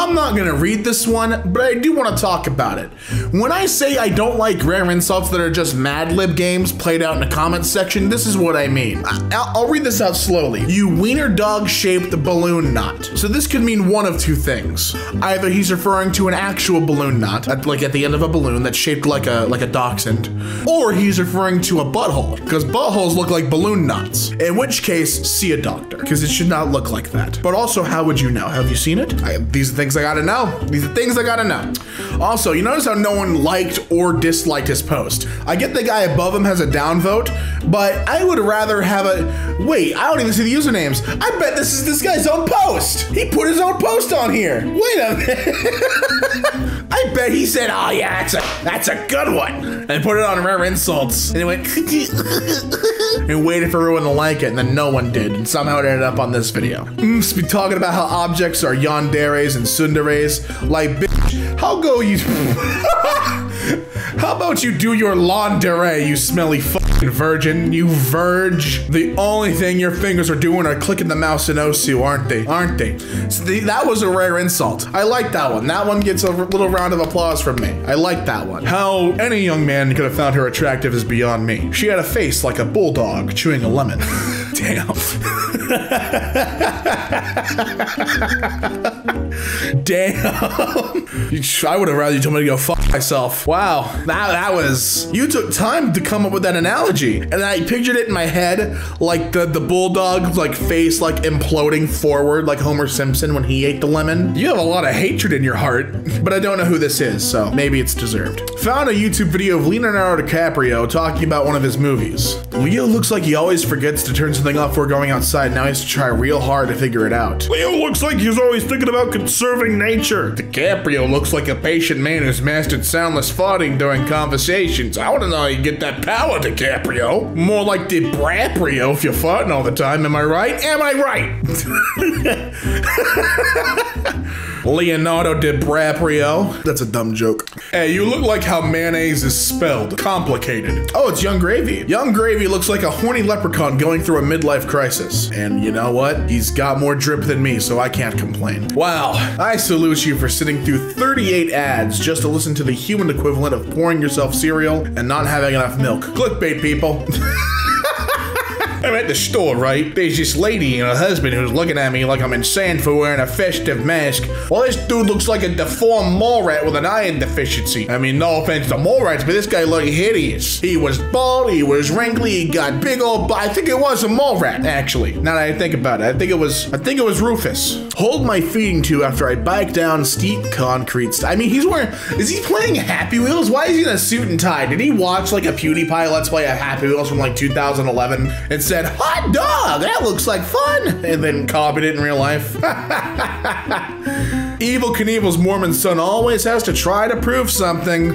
I'm not gonna read this one, but I do want to talk about it. When I say I don't like rare insults that are just Mad Lib games played out in the comments section, this is what I mean. I- will read this out slowly. You wiener dog shaped balloon knot. So this could mean one of two things. Either he's referring to an actual balloon knot, at, like at the end of a balloon that's shaped like a like a dachshund, or he's referring to a butthole because buttholes look like balloon knots. In which case, see a doctor because it should not look like that. But also, how would you know? Have you seen it? I, these are things I gotta know. These are things I gotta know. Also, you notice how no one liked or disliked his post. I get the guy above him has a downvote, but I would rather have a wait. I don't even see the usernames. I bet this is this guy's own post. He put his own post on here. Wait a minute. (laughs) I bet he said, "Oh yeah, that's a that's a good one," and put it on rare insults, and he went (laughs) and waited for everyone to like it, and then no one did, and somehow it ended up on this video. Mm, be talking about how objects are yanderes and tsunderes. Like, bitch, how go you? (laughs) How about you do your laundry, you smelly fucking virgin, you verge? The only thing your fingers are doing are clicking the mouse in Osu, aren't they? Aren't they? So the, that was a rare insult. I like that one. That one gets a little round of applause from me. I like that one. How any young man could have found her attractive is beyond me. She had a face like a bulldog chewing a lemon. (laughs) Damn. Damn. I would have rather you told me to go fuck myself. Wow. That, that was. You took time to come up with that analogy. And I pictured it in my head like the, the bulldog, like face, like imploding forward, like Homer Simpson when he ate the lemon. You have a lot of hatred in your heart, but I don't know who this is, so maybe it's deserved. Found a YouTube video of Leonardo DiCaprio talking about one of his movies. Leo looks like he always forgets to turn something off before going outside. Now he has to try real hard to figure it out. Leo looks like he's always thinking about conserving nature. DiCaprio looks like a patient man who's mastered soundless farting during conversations. I want to know how you get that power, DiCaprio. More like DiBraprio if you're farting all the time. Am I right? Am I right? (laughs) Leonardo DiBraprio. That's a dumb joke. Hey, you look like how mayonnaise is spelled. Complicated. Oh, it's Yung Gravy. Yung Gravy looks like a horny leprechaun going through a midlife crisis. And you know what? He's got more drip than me, so I can't complain. Wow. I salute you for sitting through 38 ads just to listen to the human equivalent of pouring yourself cereal and not having enough milk. Clickbait, people. (laughs) I'm at the store, right? There's this lady and her husband who's looking at me like I'm insane for wearing a festive mask. Well, this dude looks like a deformed mole rat with an iron deficiency. I mean, no offense to mole rats, but this guy looked hideous. He was bald, he was wrinkly, he got big old. I think it was a mole rat, actually. Now that I think about it, I think it was. I think it was Rufus. Hold my feeding tube after I bike down steep concrete. I mean, he's wearing. Is he playing Happy Wheels? Why is he in a suit and tie? Did he watch like a PewDiePie Let's Play of Happy Wheels from like 2011 and said, "Hot dog, that looks like fun," and then copied it in real life? (laughs) Evel Knievel's Mormon son always has to try to prove something.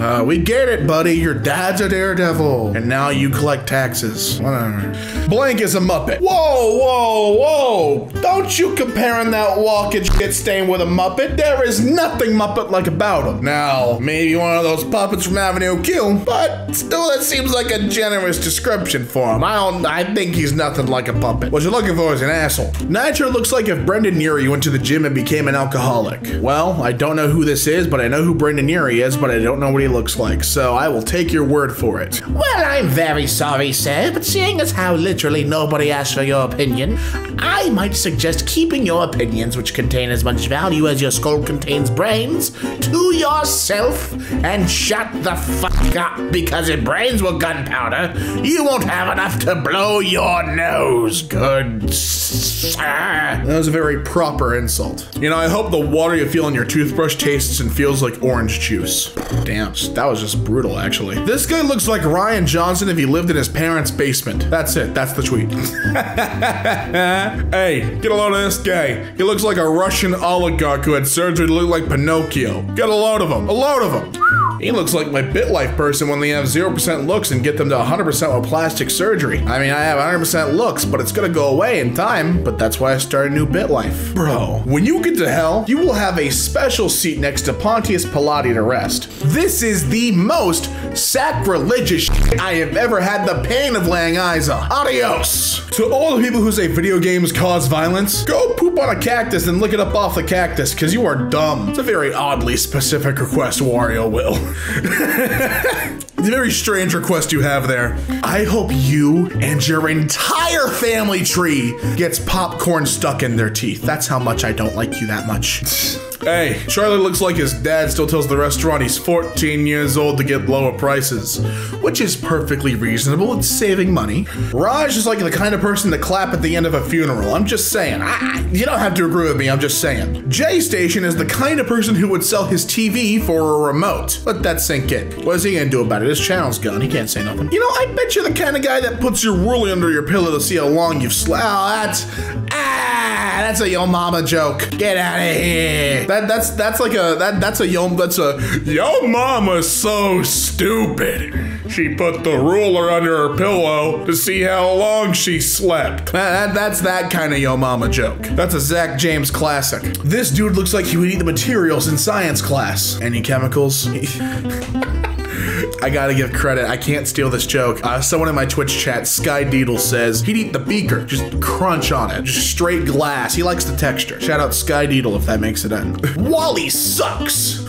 Uh, we get it, buddy. Your dad's a daredevil. And now you collect taxes. Whatever. Blank is a Muppet. Whoa, whoa, whoa. Don't you comparing that walking shit stain with a Muppet. There is nothing Muppet-like about him. Now, maybe one of those puppets from Avenue Q, but still that seems like a generous description for him. I don't, I think he's nothing like a puppet. What you're looking for is an asshole. Nitro looks like if Brendon Urie went to the gym and became an alcoholic. Well, I don't know who this is, but I know who Brendon Urie is, but I don't know what he looks like, so I will take your word for it. Well, I'm very sorry, sir, but seeing as how literally nobody asked for your opinion, I might suggest keeping your opinions, which contain as much value as your skull contains brains, to yourself and shut the fuck up because if brains were gunpowder, you won't have enough to blow your nose, good sir. That was a very proper insult. You know, I hope the water you feel in your toothbrush tastes and feels like orange juice. Damn, that was just brutal, actually. This guy looks like Ryan Johnson if he lived in his parents' basement. That's it. That's the tweet. (laughs) hey, get a load of this guy. He looks like a Russian oligarch who had surgery to look like Pinocchio. Get a load of him. A load of him. He looks like my BitLife person when they have 0% looks and get them to 100% with plastic surgery. I mean, I have 100% looks, but it's gonna go away in time, but that's why I started a new BitLife. Bro, when you get to hell, you will have a special seat next to Pontius Pilate to rest. This is the most sacrilegious I have ever had the pain of laying eyes on. Adios. To all the people who say video games cause violence, go poop on a cactus and lick it up off the cactus, because you are dumb. It's a very oddly specific request, Wario Will. (laughs) (laughs) A very strange request you have there. I hope you and your entire family tree gets popcorn stuck in their teeth. That's how much I don't like you that much. (laughs) Hey, Charlie looks like his dad still tells the restaurant he's 14 years old to get lower prices, which is perfectly reasonable. It's saving money. Raj is like the kind of person to clap at the end of a funeral. I'm just saying. I, you don't have to agree with me. I'm just saying. J Station is the kind of person who would sell his TV for a remote. Let that sink in. What is he gonna do about it? His channel's gone. He can't say nothing. You know, I bet you're the kind of guy that puts your ruler under your pillow to see how long you've slept. Oh, that's ah, that's a yo mama joke. Get out of here. That that's that's like a that that's a yo that's a yo mama's so stupid. She put the ruler under her pillow to see how long she slept. That- that- that's that kind of yo mama joke. That's a Zach James classic. This dude looks like he would eat the materials in science class. Any chemicals? (laughs) (laughs) I gotta give credit. I can't steal this joke. Uh, someone in my Twitch chat, Sky Deedle, says he'd eat the beaker, just crunch on it, just straight glass. He likes the texture. Shout out Sky Deedle if that makes it in. Wally sucks.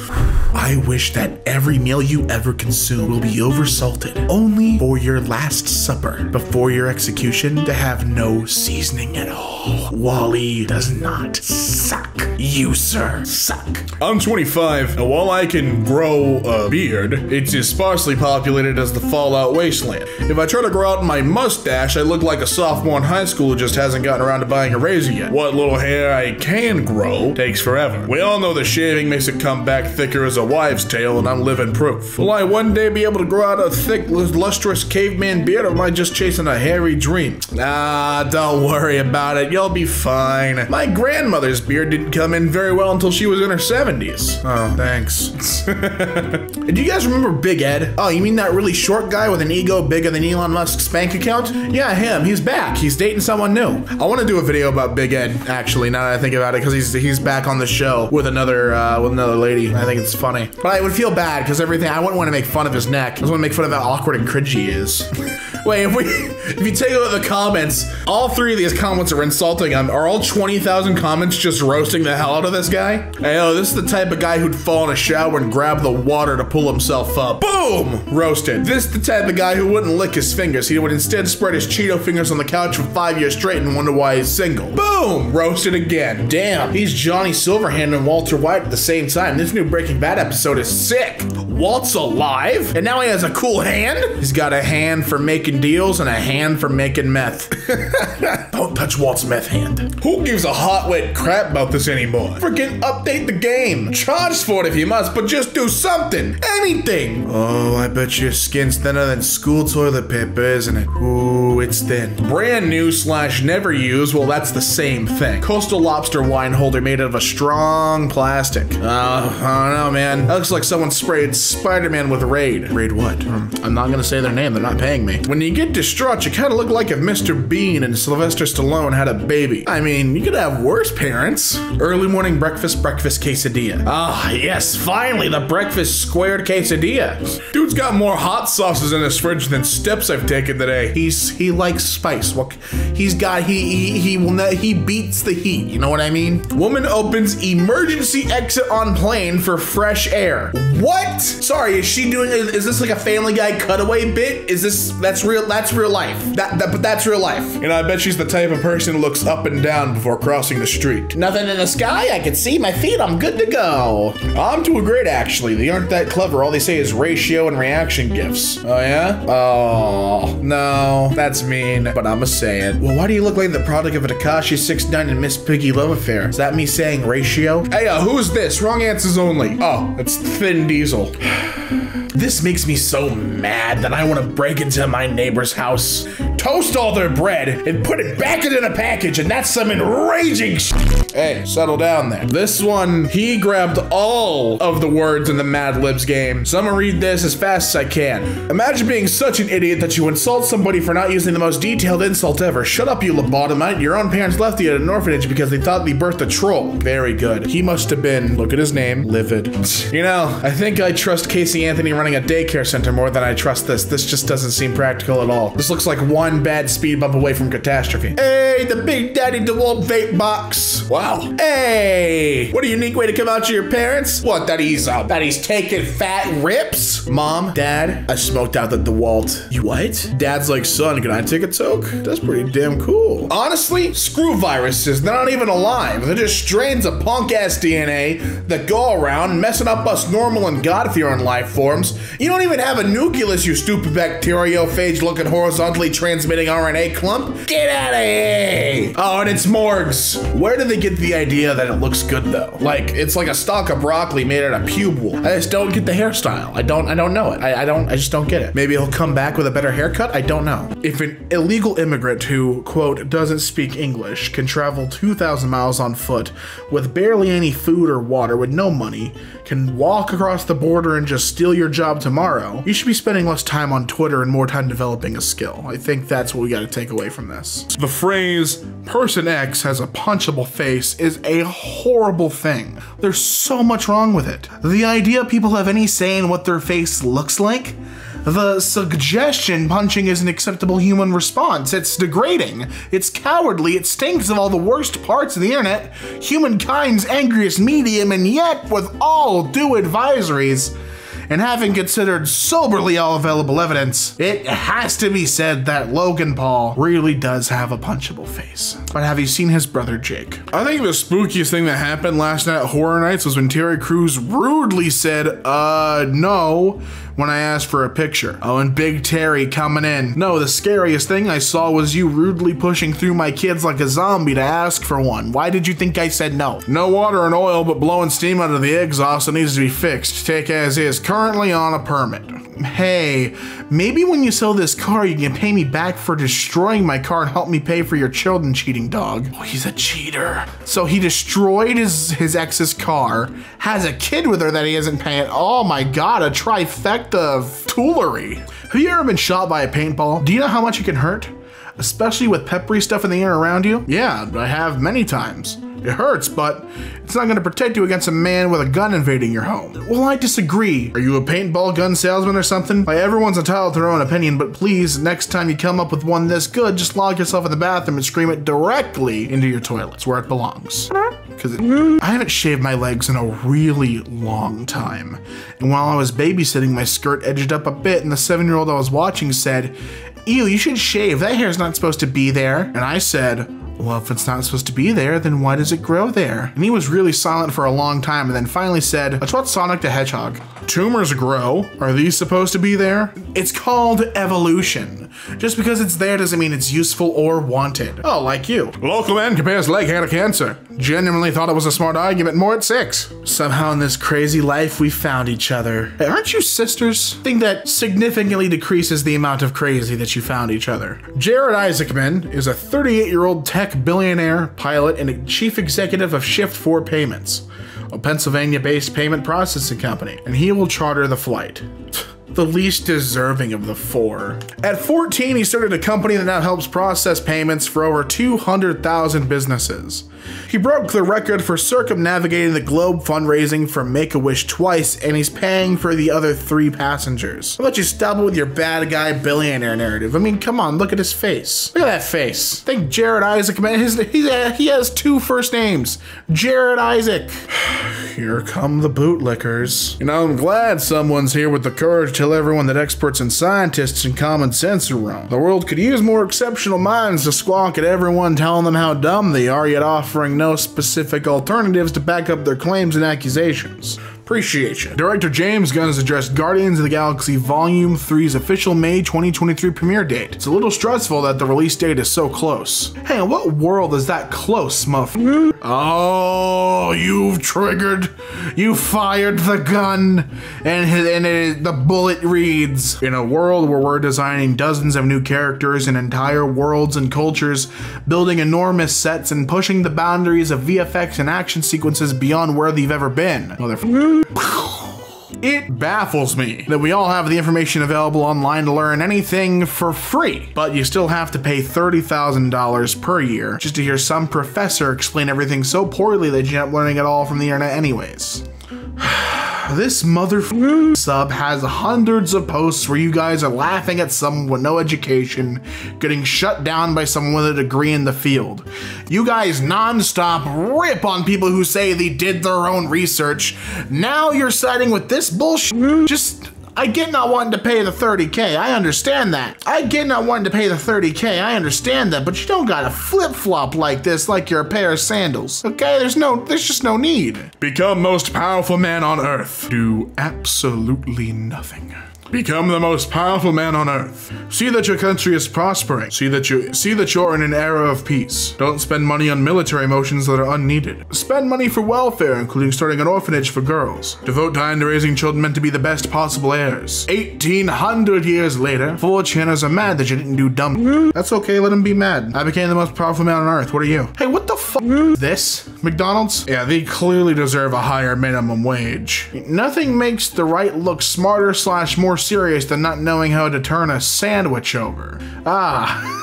I wish that every meal you ever consume will be oversalted, only for your last supper before your execution to have no seasoning at all. Wally does not suck. You, sir, suck. I'm 25, and while I can grow a beard, it's as sparsely populated as the Fallout Wasteland. If I try to grow out my mustache, I look like a sophomore in high school who just hasn't gotten around to buying a razor yet. What little hair I can grow takes forever. We all know that shaving makes it come back thicker as a wives' tale, and I'm living proof. Will I one day be able to grow out a thick, lustrous caveman beard, or am I just chasing a hairy dream? Ah, don't worry about it. You'll be fine. My grandmother's beard didn't come in very well until she was in her 70s. Oh, thanks. (laughs) Do you guys remember Big Ed? Oh, you mean that really short guy with an ego bigger than Elon Musk's bank account? Yeah, him. He's back. He's dating someone new. I want to do a video about Big Ed, actually, now that I think about it, because he's he's back on the show with another uh, with another lady. I think it's funny. But I would feel bad because everything I wouldn't want to make fun of his neck. I just want to make fun of how awkward and cringy he is. (laughs) Wait, if we if you take a look at the comments, all three of these comments are insulting him. Are all 20,000 comments just roasting the hell out of this guy? Hey, oh, this is the type of guy who'd fall in a shower and grab the water to pull himself up. Boom! Roasted. This is the type of guy who wouldn't lick his fingers. He would instead spread his Cheeto fingers on the couch for five years straight and wonder why he's single. Boom! Roasted again. Damn, he's Johnny Silverhand and Walter White at the same time. This new Breaking Bad episode is sick. Walt's alive, and now he has a cool hand. He's got a hand for making deals and a hand for making meth. (laughs) Don't touch Walt's meth hand. Who gives a hot wet crap about this anymore? Freaking update the game. Charge for it if you must, but just do something. Anything. Oh, I bet your skin's thinner than school toilet paper, isn't it? Ooh, it's thin. Brand new slash never used, well, that's the same thing. Coastal lobster wine holder made out of a strong plastic. Uh, I don't know, man. Man. That looks like someone sprayed Spider-Man with Raid. Raid what? Um, I'm not gonna say their name, they're not paying me. When you get distraught, you kinda look like if Mr. Bean and Sylvester Stallone had a baby. I mean, you could have worse parents. Early morning breakfast, breakfast quesadilla. Ah, yes, finally, the breakfast squared quesadilla. Dude's got more hot sauces in his fridge than steps I've taken today. He's he likes spice. What he's got he he, he will ne- he beats the heat. You know what I mean? Woman opens emergency exit on plane for fresh air. What? Sorry, is she doing? Is, is this like a Family Guy cutaway bit? Is this that's real? That's real life. That, that but that's real life. You know, I bet she's the type of person who looks up and down before crossing the street. Nothing in the sky. I can see my feet. I'm good to go. I'm to a grade actually. They aren't that clever. All they say is ratio and reaction gifts. Oh yeah? Oh no, that's mean. But I'ma say it. Well, why do you look like the product of a Tekashi 69 and Miss Piggy love affair? Is that me saying ratio? Hey, uh, who's this? Wrong answers only. Oh, it's Thin Diesel. This makes me so mad that I want to break into my neighbor's house, toast all their bread, and put it back into the package, and that's some enraging Hey, settle down there. This one, he grabbed all of the words in the Mad Libs game. So I'm gonna read this as fast as I can. Imagine being such an idiot that you insult somebody for not using the most detailed insult ever. Shut up, you lobotomite. Your own parents left you at an orphanage because they thought they birthed a troll. Very good. He must have been, look at his name, livid. You know, I think I trust Casey Anthony running a daycare center more than I trust this. This just doesn't seem practical at all. This looks like one bad speed bump away from catastrophe. Hey, the Big Daddy DeWalt vape box. Wow. Hey, what a unique way to come out to your parents. What, that he's, uh, that he's taking fat rips? Mom, Dad, I smoked out the DeWalt. You what? Dad's like, son, can I take a toke? That's pretty damn cool. Honestly, screw viruses. They're not even alive. They're just strains of punk ass DNA that go around messing up us normal and God fearing life forms. You don't even have a nucleus, you stupid bacteriophage looking horizontally transmitting RNA clump. Get out of here. Oh, and it's Morgs. Where did they get the idea that it looks good though? Like, it's like a stalk of broccoli made out of pube wool. I just don't get the hairstyle. I don't, I don't know it. I, I don't, I just don't get it. Maybe he'll come back with a better haircut. I don't know. If an illegal immigrant who, quote, doesn't speak English can travel 2,000 miles on foot with barely any food or water with no money, can walk across the border and just steal your job tomorrow, you should be spending less time on Twitter and more time developing a skill. I think that's what we got to take away from this. The phrase, person X has a punchable face, is a horrible thing. There's so much wrong with it. The idea people have any say in what their face looks like? The suggestion punching is an acceptable human response. It's degrading. It's cowardly. It stinks of all the worst parts of the internet. Humankind's angriest medium, and yet, with all due advisories, and having considered soberly all available evidence, it has to be said that Logan Paul really does have a punchable face. But have you seen his brother Jake? I think the spookiest thing that happened last night at Horror Nights was when Terry Crews rudely said, uh, no, when I asked for a picture. Oh, and Big Terry coming in. No, the scariest thing I saw was you rudely pushing through my kids like a zombie to ask for one. Why did you think I said no? No water and oil, but blowing steam out of the exhaust needs to be fixed. Take as is. Currently on a permit. Hey, maybe when you sell this car, you can pay me back for destroying my car and help me pay for your children cheating dog. Oh, he's a cheater. So he destroyed his, his ex's car, has a kid with her that he isn't paying. Oh my god, a trifecta of toolery. Have you ever been shot by a paintball? Do you know how much it can hurt? Especially with peppery stuff in the air around you? Yeah, I have many times. It hurts, but it's not going to protect you against a man with a gun invading your home. Well, I disagree. Are you a paintball gun salesman or something? Like, everyone's entitled to their own opinion, but please, next time you come up with one this good, just lock yourself in the bathroom and scream it directly into your toilets where it belongs. Because I haven't shaved my legs in a really long time. And while I was babysitting, my skirt edged up a bit, and the seven year old I was watching said, Ew, you should shave. That hair's not supposed to be there. And I said, well, if it's not supposed to be there, then why does it grow there? And he was really silent for a long time and then finally said, That's what Sonic the Hedgehog. Tumors grow. Are these supposed to be there? It's called evolution. Just because it's there doesn't mean it's useful or wanted. Oh, like you. Local man compares leg hair to cancer. Genuinely thought it was a smart argument more at six. Somehow in this crazy life, we found each other. Hey, aren't you sisters? Thing that significantly decreases the amount of crazy that you found each other. Jared Isaacman is a 38 year old tech billionaire, pilot, and chief executive of Shift 4 Payments. a Pennsylvania based payment processing company, and he will charter the flight. The least deserving of the four. At 14, he started a company that now helps process payments for over 200,000 businesses. He broke the record for circumnavigating the globe fundraising for Make a Wish twice, and he's paying for the other three passengers. I'll let you stop with your bad guy billionaire narrative. I mean, come on, look at his face. Look at that face. Think Jared Isaac, man. His, uh, he has two first names Jared Isaac. (sighs) Here come the bootlickers. You know, I'm glad someone's here with the courage to tell everyone that experts and scientists and common sense are wrong. The world could use more exceptional minds to squawk at everyone telling them how dumb they are, yet offering no specific alternatives to back up their claims and accusations. Appreciate you. Director James Gunn has addressed Guardians of the Galaxy Volume 3's official May 2023 premiere date. It's a little stressful that the release date is so close. Hey, in what world is that close, muff? Oh, you've triggered. You fired the gun, and, and it, the bullet reads In a world where we're designing dozens of new characters and entire worlds and cultures, building enormous sets, and pushing the boundaries of VFX and action sequences beyond where they've ever been. Motherfucker. (laughs) It baffles me that we all have the information available online to learn anything for free, but you still have to pay $30,000 per year just to hear some professor explain everything so poorly that you end up learning it all from the internet anyways. (sighs) This mother sub has hundreds of posts where you guys are laughing at someone with no education, getting shut down by someone with a degree in the field. You guys nonstop rip on people who say they did their own research. Now you're siding with this bullshit. Just I get not wanting to pay the 30k. I understand that. I get not wanting to pay the 30k. I understand that, but you don't gotta flip flop like this, like you're a pair of sandals. Okay, there's no, there's just no need. Become most powerful man on earth. Do absolutely nothing. Become the most powerful man on earth. See that your country is prospering. See that you see that you're in an era of peace. Don't spend money on military motions that are unneeded. Spend money for welfare, including starting an orphanage for girls. Devote time to raising children meant to be the best possible heirs. 1800 years later, 4chaners are mad that you didn't do dumb. That's okay, let them be mad. I became the most powerful man on earth. What are you? Hey, what the fuck? This? McDonald's? Yeah, they clearly deserve a higher minimum wage. Nothing makes the right look smarter slash more serious than not knowing how to turn a sandwich over. Ah.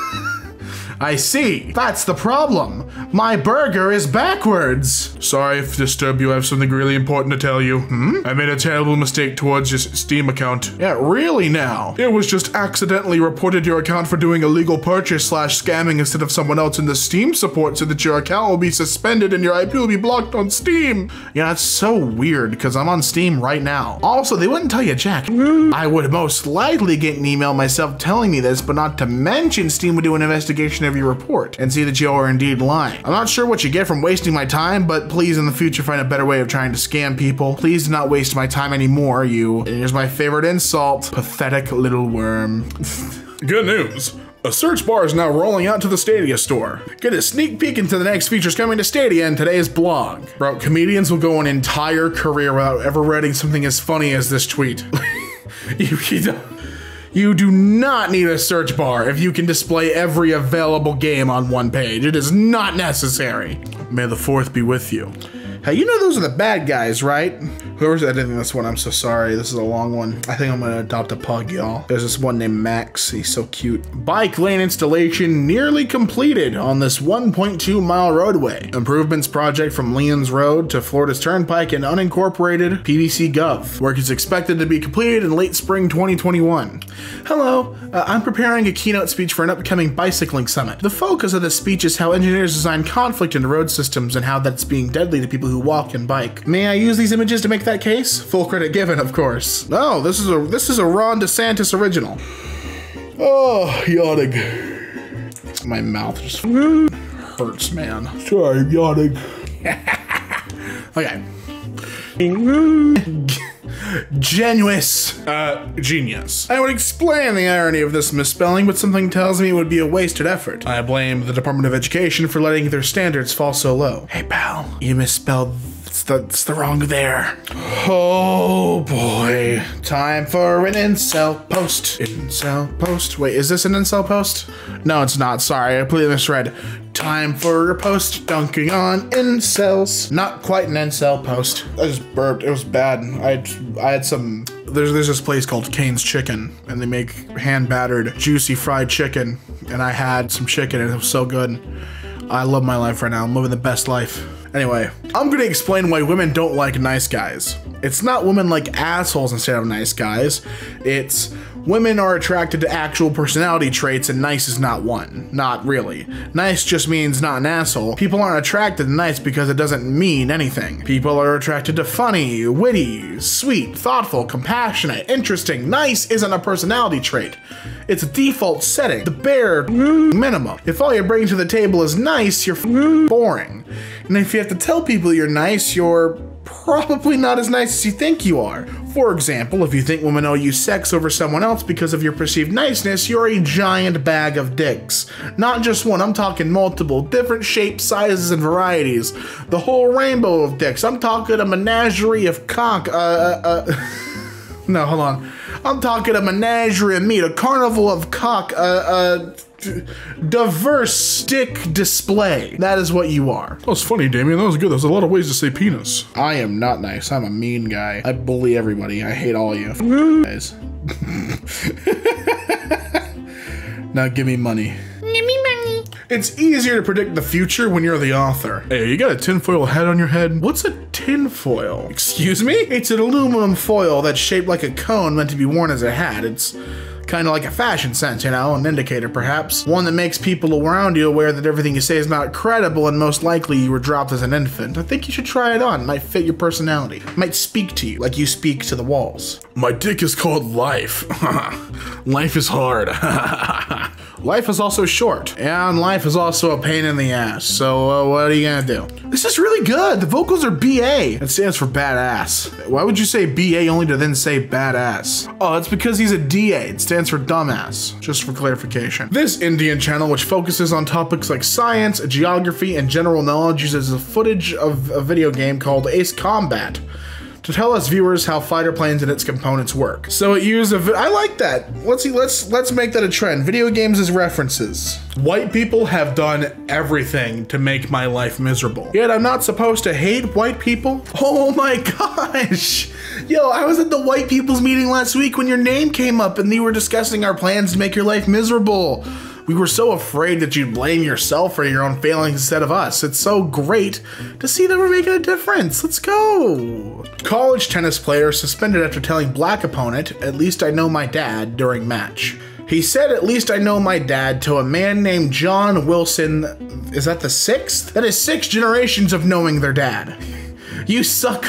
(laughs) I see. That's the problem. My burger is backwards. Sorry if disturb you. I have something really important to tell you. Hmm? I made a terrible mistake towards your Steam account. Yeah, really now. It was just accidentally reported your account for doing illegal purchase slash scamming instead of someone else in the Steam support so that your account will be suspended and your IP will be blocked on Steam. Yeah, that's so weird because I'm on Steam right now. Also, they wouldn't tell you Jack. (laughs) I would most likely get an email myself telling me this, but not to mention Steam would do an investigation of your report and see that you are indeed lying. I'm not sure what you get from wasting my time, but please in the future find a better way of trying to scam people. Please do not waste my time anymore, you. Here's my favorite insult, pathetic little worm. (laughs) Good news. A search bar is now rolling out to the Stadia store. Get a sneak peek into the next features coming to Stadia in today's blog. Bro, comedians will go an entire career without ever writing something as funny as this tweet. (laughs) you, you you do not need a search bar if you can display every available game on one page. It is not necessary. May the fourth be with you. Hey, you know those are the bad guys, right? Whoever's editing this one, I'm so sorry. This is a long one. I think I'm gonna adopt a pug, y'all. There's this one named Max. He's so cute. Bike lane installation nearly completed on this 1.2 mile roadway. Improvements project from Lyons Road to Florida's Turnpike and unincorporated PBC Gov. Work is expected to be completed in late spring 2021. Hello, uh, I'm preparing a keynote speech for an upcoming bicycling summit. The focus of this speech is how engineers design conflict into road systems and how that's being deadly to people who walk and bike. May I use these images to make that case? Full credit given, of course. No, this is a this is a Ron DeSantis original. Oh, yawning. My mouth just hurts, man. Sorry, yawning. (laughs) okay. (laughs) Genuous. Uh, genius. I would explain the irony of this misspelling, but something tells me it would be a wasted effort. I blame the Department of Education for letting their standards fall so low. Hey, pal, you misspelled It's the, it's the wrong there. Oh boy. Time for an incel post. Incel post. Wait, is this an incel post? No, it's not. Sorry, I completely misread. Time for a post dunking on incels. Not quite an incel post. I just burped. It was bad. I had, I had some. There's there's this place called Cane's Chicken, and they make hand battered, juicy fried chicken. And I had some chicken, and it was so good. I love my life right now. I'm living the best life. Anyway, I'm gonna explain why women don't like nice guys. It's not women like assholes instead of nice guys. It's women are attracted to actual personality traits and nice is not one. Not really. Nice just means not an asshole. People aren't attracted to nice because it doesn't mean anything. People are attracted to funny, witty, sweet, thoughtful, compassionate, interesting. Nice isn't a personality trait. It's a default setting, the bare minimum. If all you're bringing to the table is nice, you're boring. And if you have to tell people you're nice, you're probably not as nice as you think you are. For example, if you think women owe you sex over someone else because of your perceived niceness, you're a giant bag of dicks. Not just one, I'm talking multiple, different shapes, sizes, and varieties. The whole rainbow of dicks. I'm talking a menagerie of cock, uh, uh, uh (laughs) no, hold on. I'm talking a menagerie of meat, a carnival of cock, a, a diverse stick display. That is what you are. That was funny, Damien. That was good. There's a lot of ways to say penis. I am not nice. I'm a mean guy. I bully everybody. I hate all you (laughs) guys. (laughs) now give me money. Give me money. It's easier to predict the future when you're the author. Hey, you got a tinfoil hat on your head? What's a tinfoil? Excuse me? It's an aluminum foil that's shaped like a cone meant to be worn as a hat. It's kind of like a fashion sense, you know, an indicator perhaps. One that makes people around you aware that everything you say is not credible and most likely you were dropped as an infant. I think you should try it on. It might fit your personality. It might speak to you like you speak to the walls. My dick is called life. (laughs) life is hard. (laughs) Life is also short, and life is also a pain in the ass. So, uh, what are you gonna do? This is really good. The vocals are BA. It stands for badass. Why would you say BA only to then say badass? Oh, it's because he's a DA. It stands for dumbass. Just for clarification. This Indian channel, which focuses on topics like science, geography, and general knowledge, uses footage of a video game called Ace Combat to tell us viewers how fighter planes and its components work. So it used a I like that. Let's see, let's let's make that a trend. Video games as references. White people have done everything to make my life miserable. Yet I'm not supposed to hate white people? (laughs) Oh my gosh. Yo, I was at the white people's meeting last week when your name came up and they were discussing our plans to make your life miserable. We were so afraid that you'd blame yourself for your own failings instead of us. It's so great to see that we're making a difference. Let's go. College tennis player suspended after telling black opponent, at least I know my dad, during match. He said, at least I know my dad, to a man named John Wilson. Is that the sixth? That is six generations of knowing their dad. You suck.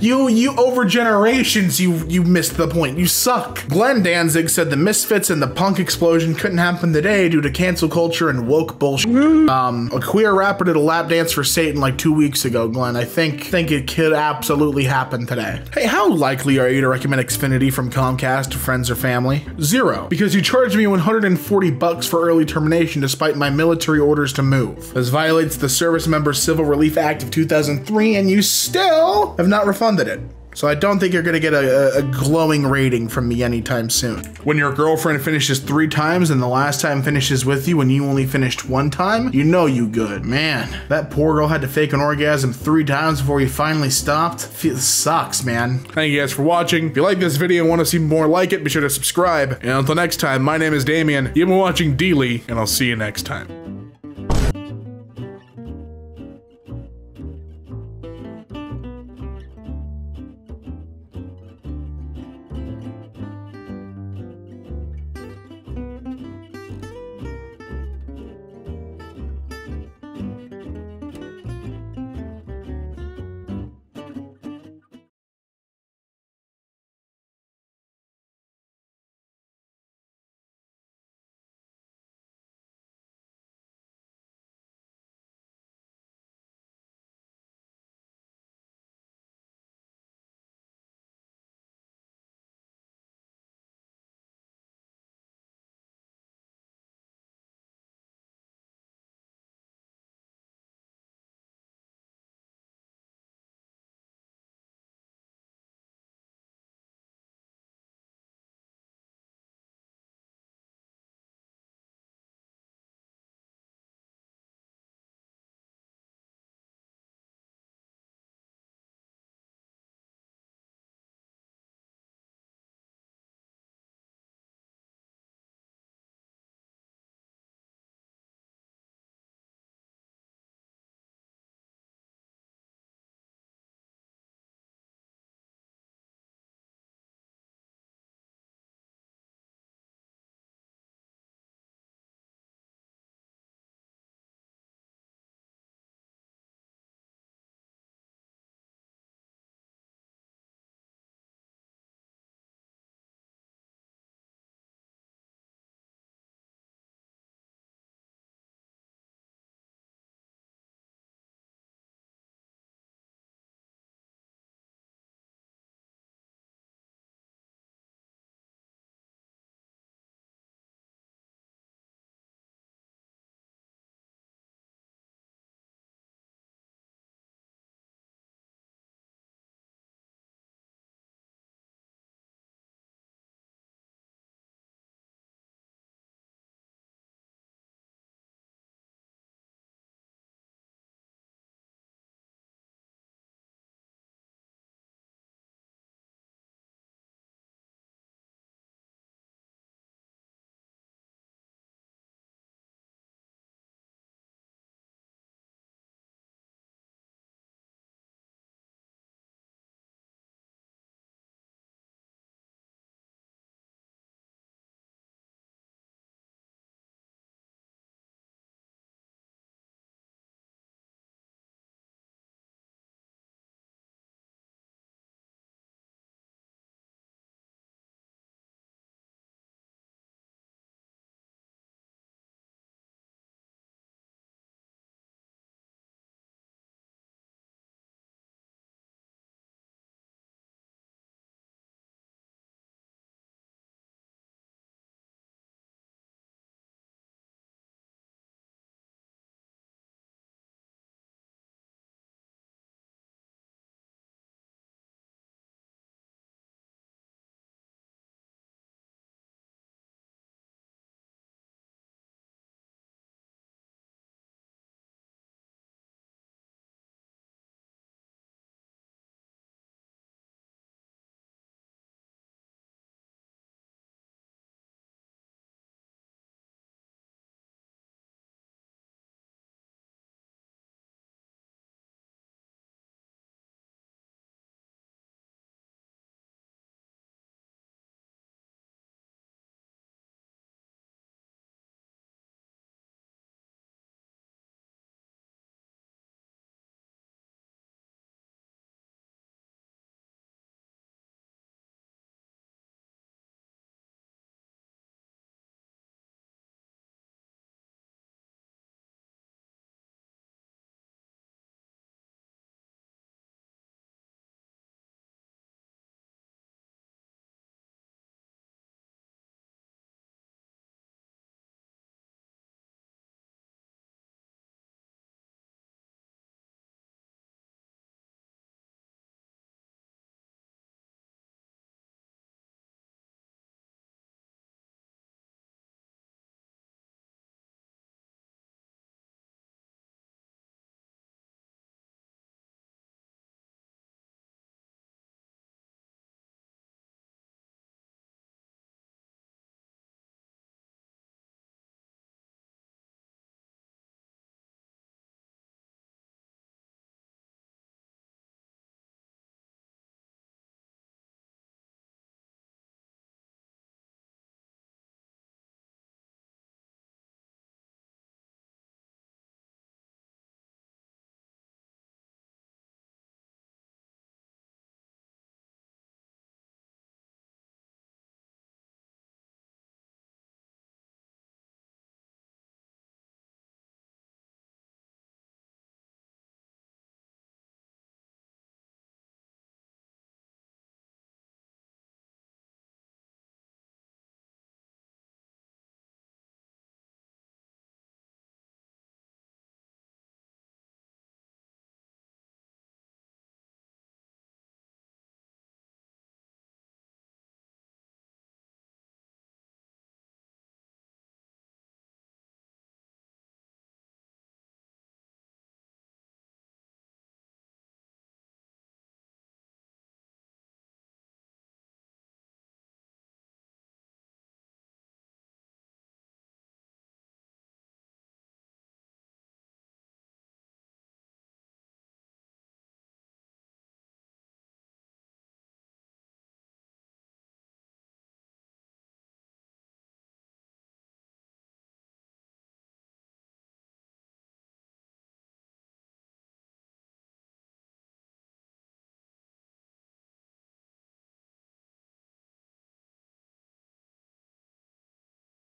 You you over generations you you missed the point. You suck. Glenn Danzig said the misfits and the punk explosion couldn't happen today due to cancel culture and woke bullshit. Um, a queer rapper did a lap dance for Satan like two weeks ago, Glenn. I think think it could absolutely happen today. Hey, how likely are you to recommend Xfinity from Comcast to friends or family? Zero, because you charged me 140 bucks for early termination despite my military orders to move. This violates the Service Member Civil Relief Act of 2003, and you still have not refunded it. So I don't think you're gonna get a, a glowing rating from me anytime soon. When your girlfriend finishes three times and the last time finishes with you and you only finished one time, you know you good. Man, that poor girl had to fake an orgasm three times before you finally stopped. Feels sucks, man. Thank you guys for watching. If you like this video and want to see more like it, be sure to subscribe. And until next time, my name is Damien. You've been watching DeeLee, and I'll see you next time.